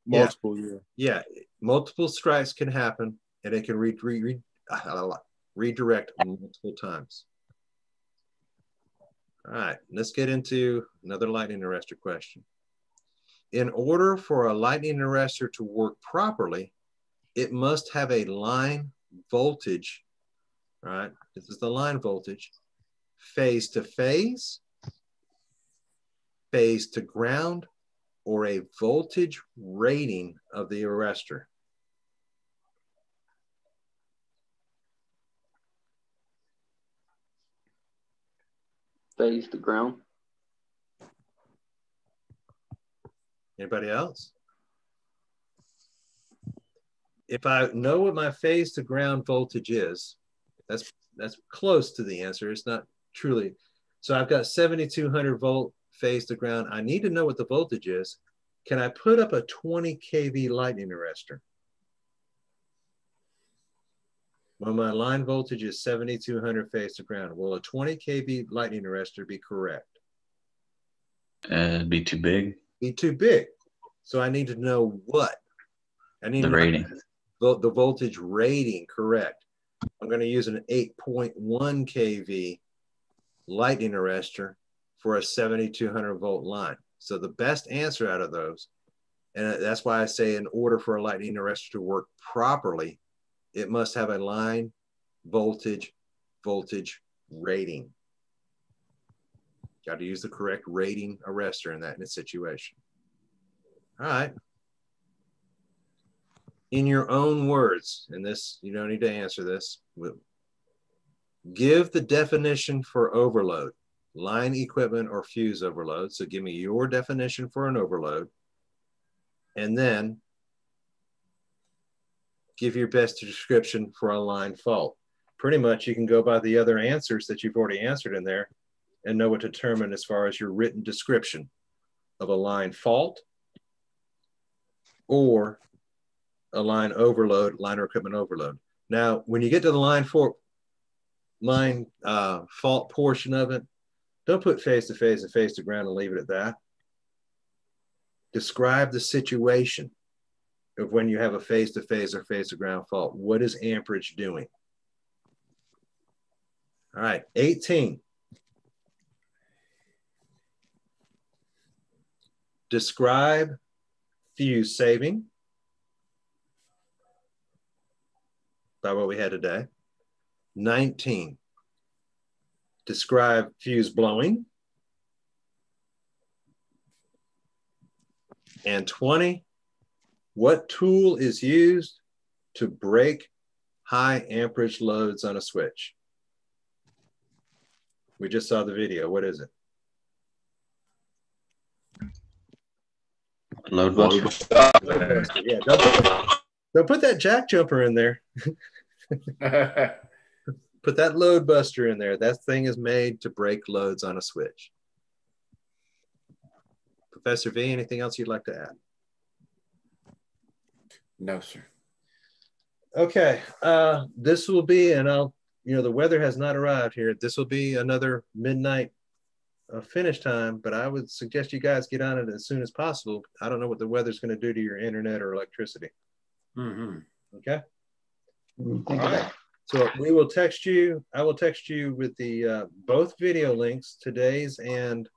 multiple, yeah. Yeah, multiple strikes can happen and it can re- re- re- uh, redirect multiple times. All right, let's get into another lightning arrestor question. In order for a lightning arrestor to work properly, it must have a line voltage, right? This is the line voltage, phase to phase, phase to ground, or a voltage rating of the arrestor. Phase to ground. Anybody else? If I know what my phase to ground voltage is, that's that's close to the answer. It's not truly. So I've got 7200 volt phase to ground. I need to know what the voltage is. Can I put up a 20 kV lightning arrestor? When my line voltage is 7200 phase to ground, will a 20 kV lightning arrestor be correct? Uh, be too big. Be too big. So I need to know what. I need The rating. The, the voltage rating, correct. I'm going to use an 8.1 kV lightning arrestor for a 7200 volt line. So the best answer out of those, and that's why I say in order for a lightning arrestor to work properly, it must have a line voltage voltage rating. Got to use the correct rating arrestor in that situation. All right. In your own words, and this, you don't need to answer this, give the definition for overload. line equipment or fuse overload. So give me your definition for an overload. And then give your best description for a line fault. Pretty much you can go by the other answers that you've already answered in there and know what to determine as far as your written description of a line fault or a line overload, line equipment overload. Now, when you get to the line for line uh, fault portion of it, don't put phase to phase and phase to ground and leave it at that. Describe the situation of when you have a phase to phase or phase to ground fault. What is amperage doing? All right, 18. Describe fuse saving by what we had today. 19. Describe fuse blowing. And 20. What tool is used to break high amperage loads on a switch? We just saw the video. What is it? Load buster. Yeah, don't put, don't put that jack jumper in there. [LAUGHS] put that load buster in there. That thing is made to break loads on a switch. Professor V, anything else you'd like to add? No, sir. Okay, uh, this will be, and I'll, you know, the weather has not arrived here. This will be another midnight uh, finish time, but I would suggest you guys get on it as soon as possible. I don't know what the weather's going to do to your internet or electricity. Mm-hmm. Okay. All right. So we will text you. I will text you with the uh, both video links, today's and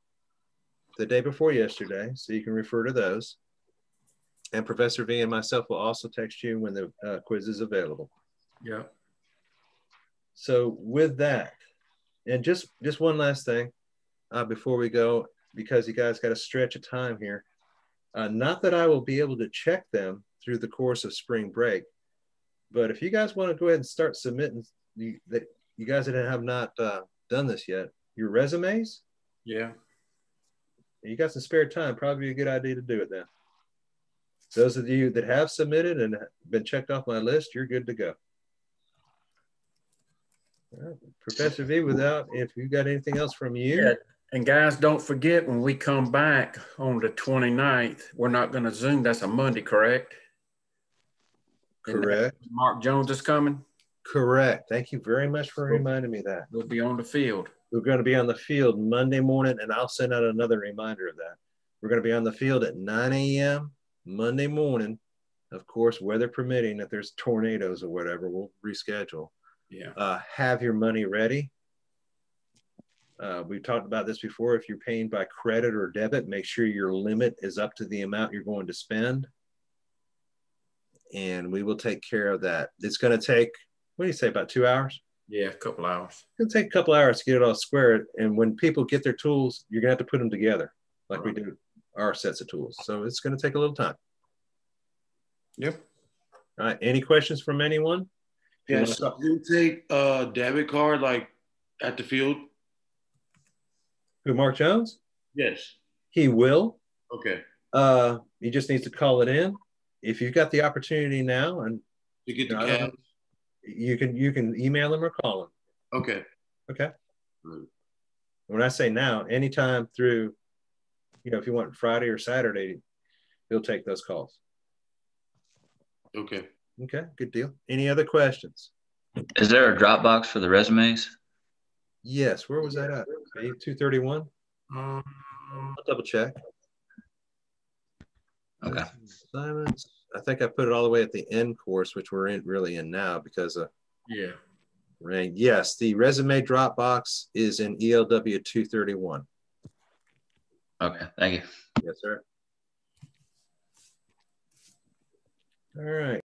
the day before yesterday, so you can refer to those. And Professor V and myself will also text you when the uh, quiz is available. Yeah. So with that, and just just one last thing uh, before we go, because you guys got a stretch of time here. Uh, not that I will be able to check them through the course of spring break, but if you guys want to go ahead and start submitting, you, that you guys that have not uh, done this yet, your resumes. Yeah. You got some spare time, probably a good idea to do it then. Those of you that have submitted and been checked off my list, you're good to go. Right. Professor V, without, if you got anything else from you. Yeah. And guys, don't forget when we come back on the 29th, we're not going to Zoom. That's a Monday, correct? Correct. Mark Jones is coming? Correct. Thank you very much for reminding me that. We'll be on the field. We're going to be on the field Monday morning, and I'll send out another reminder of that. We're going to be on the field at 9 a.m. Monday morning. Of course, weather permitting, if there's tornadoes or whatever, we'll reschedule. Yeah. Uh, have your money ready. Uh, we've talked about this before. If you're paying by credit or debit, make sure your limit is up to the amount you're going to spend. And we will take care of that. It's going to take, what do you say, about two hours? Yeah, a couple hours. It'll take a couple hours to get it all squared. And when people get their tools, you're going to have to put them together like right. we do our sets of tools. So it's going to take a little time. Yep. All right. Any questions from anyone? Yeah, so you take a debit card like at the field? Who, Mark Jones? Yes. He will. Okay. Uh, he just needs to call it in. If you've got the opportunity now and to get the cash, you can you can email him or call him. Okay. Okay. When I say now, anytime through, you know, if you want Friday or Saturday, he'll take those calls. Okay. Okay, good deal. Any other questions? Is there a Dropbox for the resumes? Yes. Where was that at? Two thirty one. Um, I'll double check. Okay. Assignments. I think I put it all the way at the end course, which we're in really in now because of yeah. Rain. Yes, the resume Dropbox is in ELW two thirty one. Okay. Thank you. Yes, sir. All right.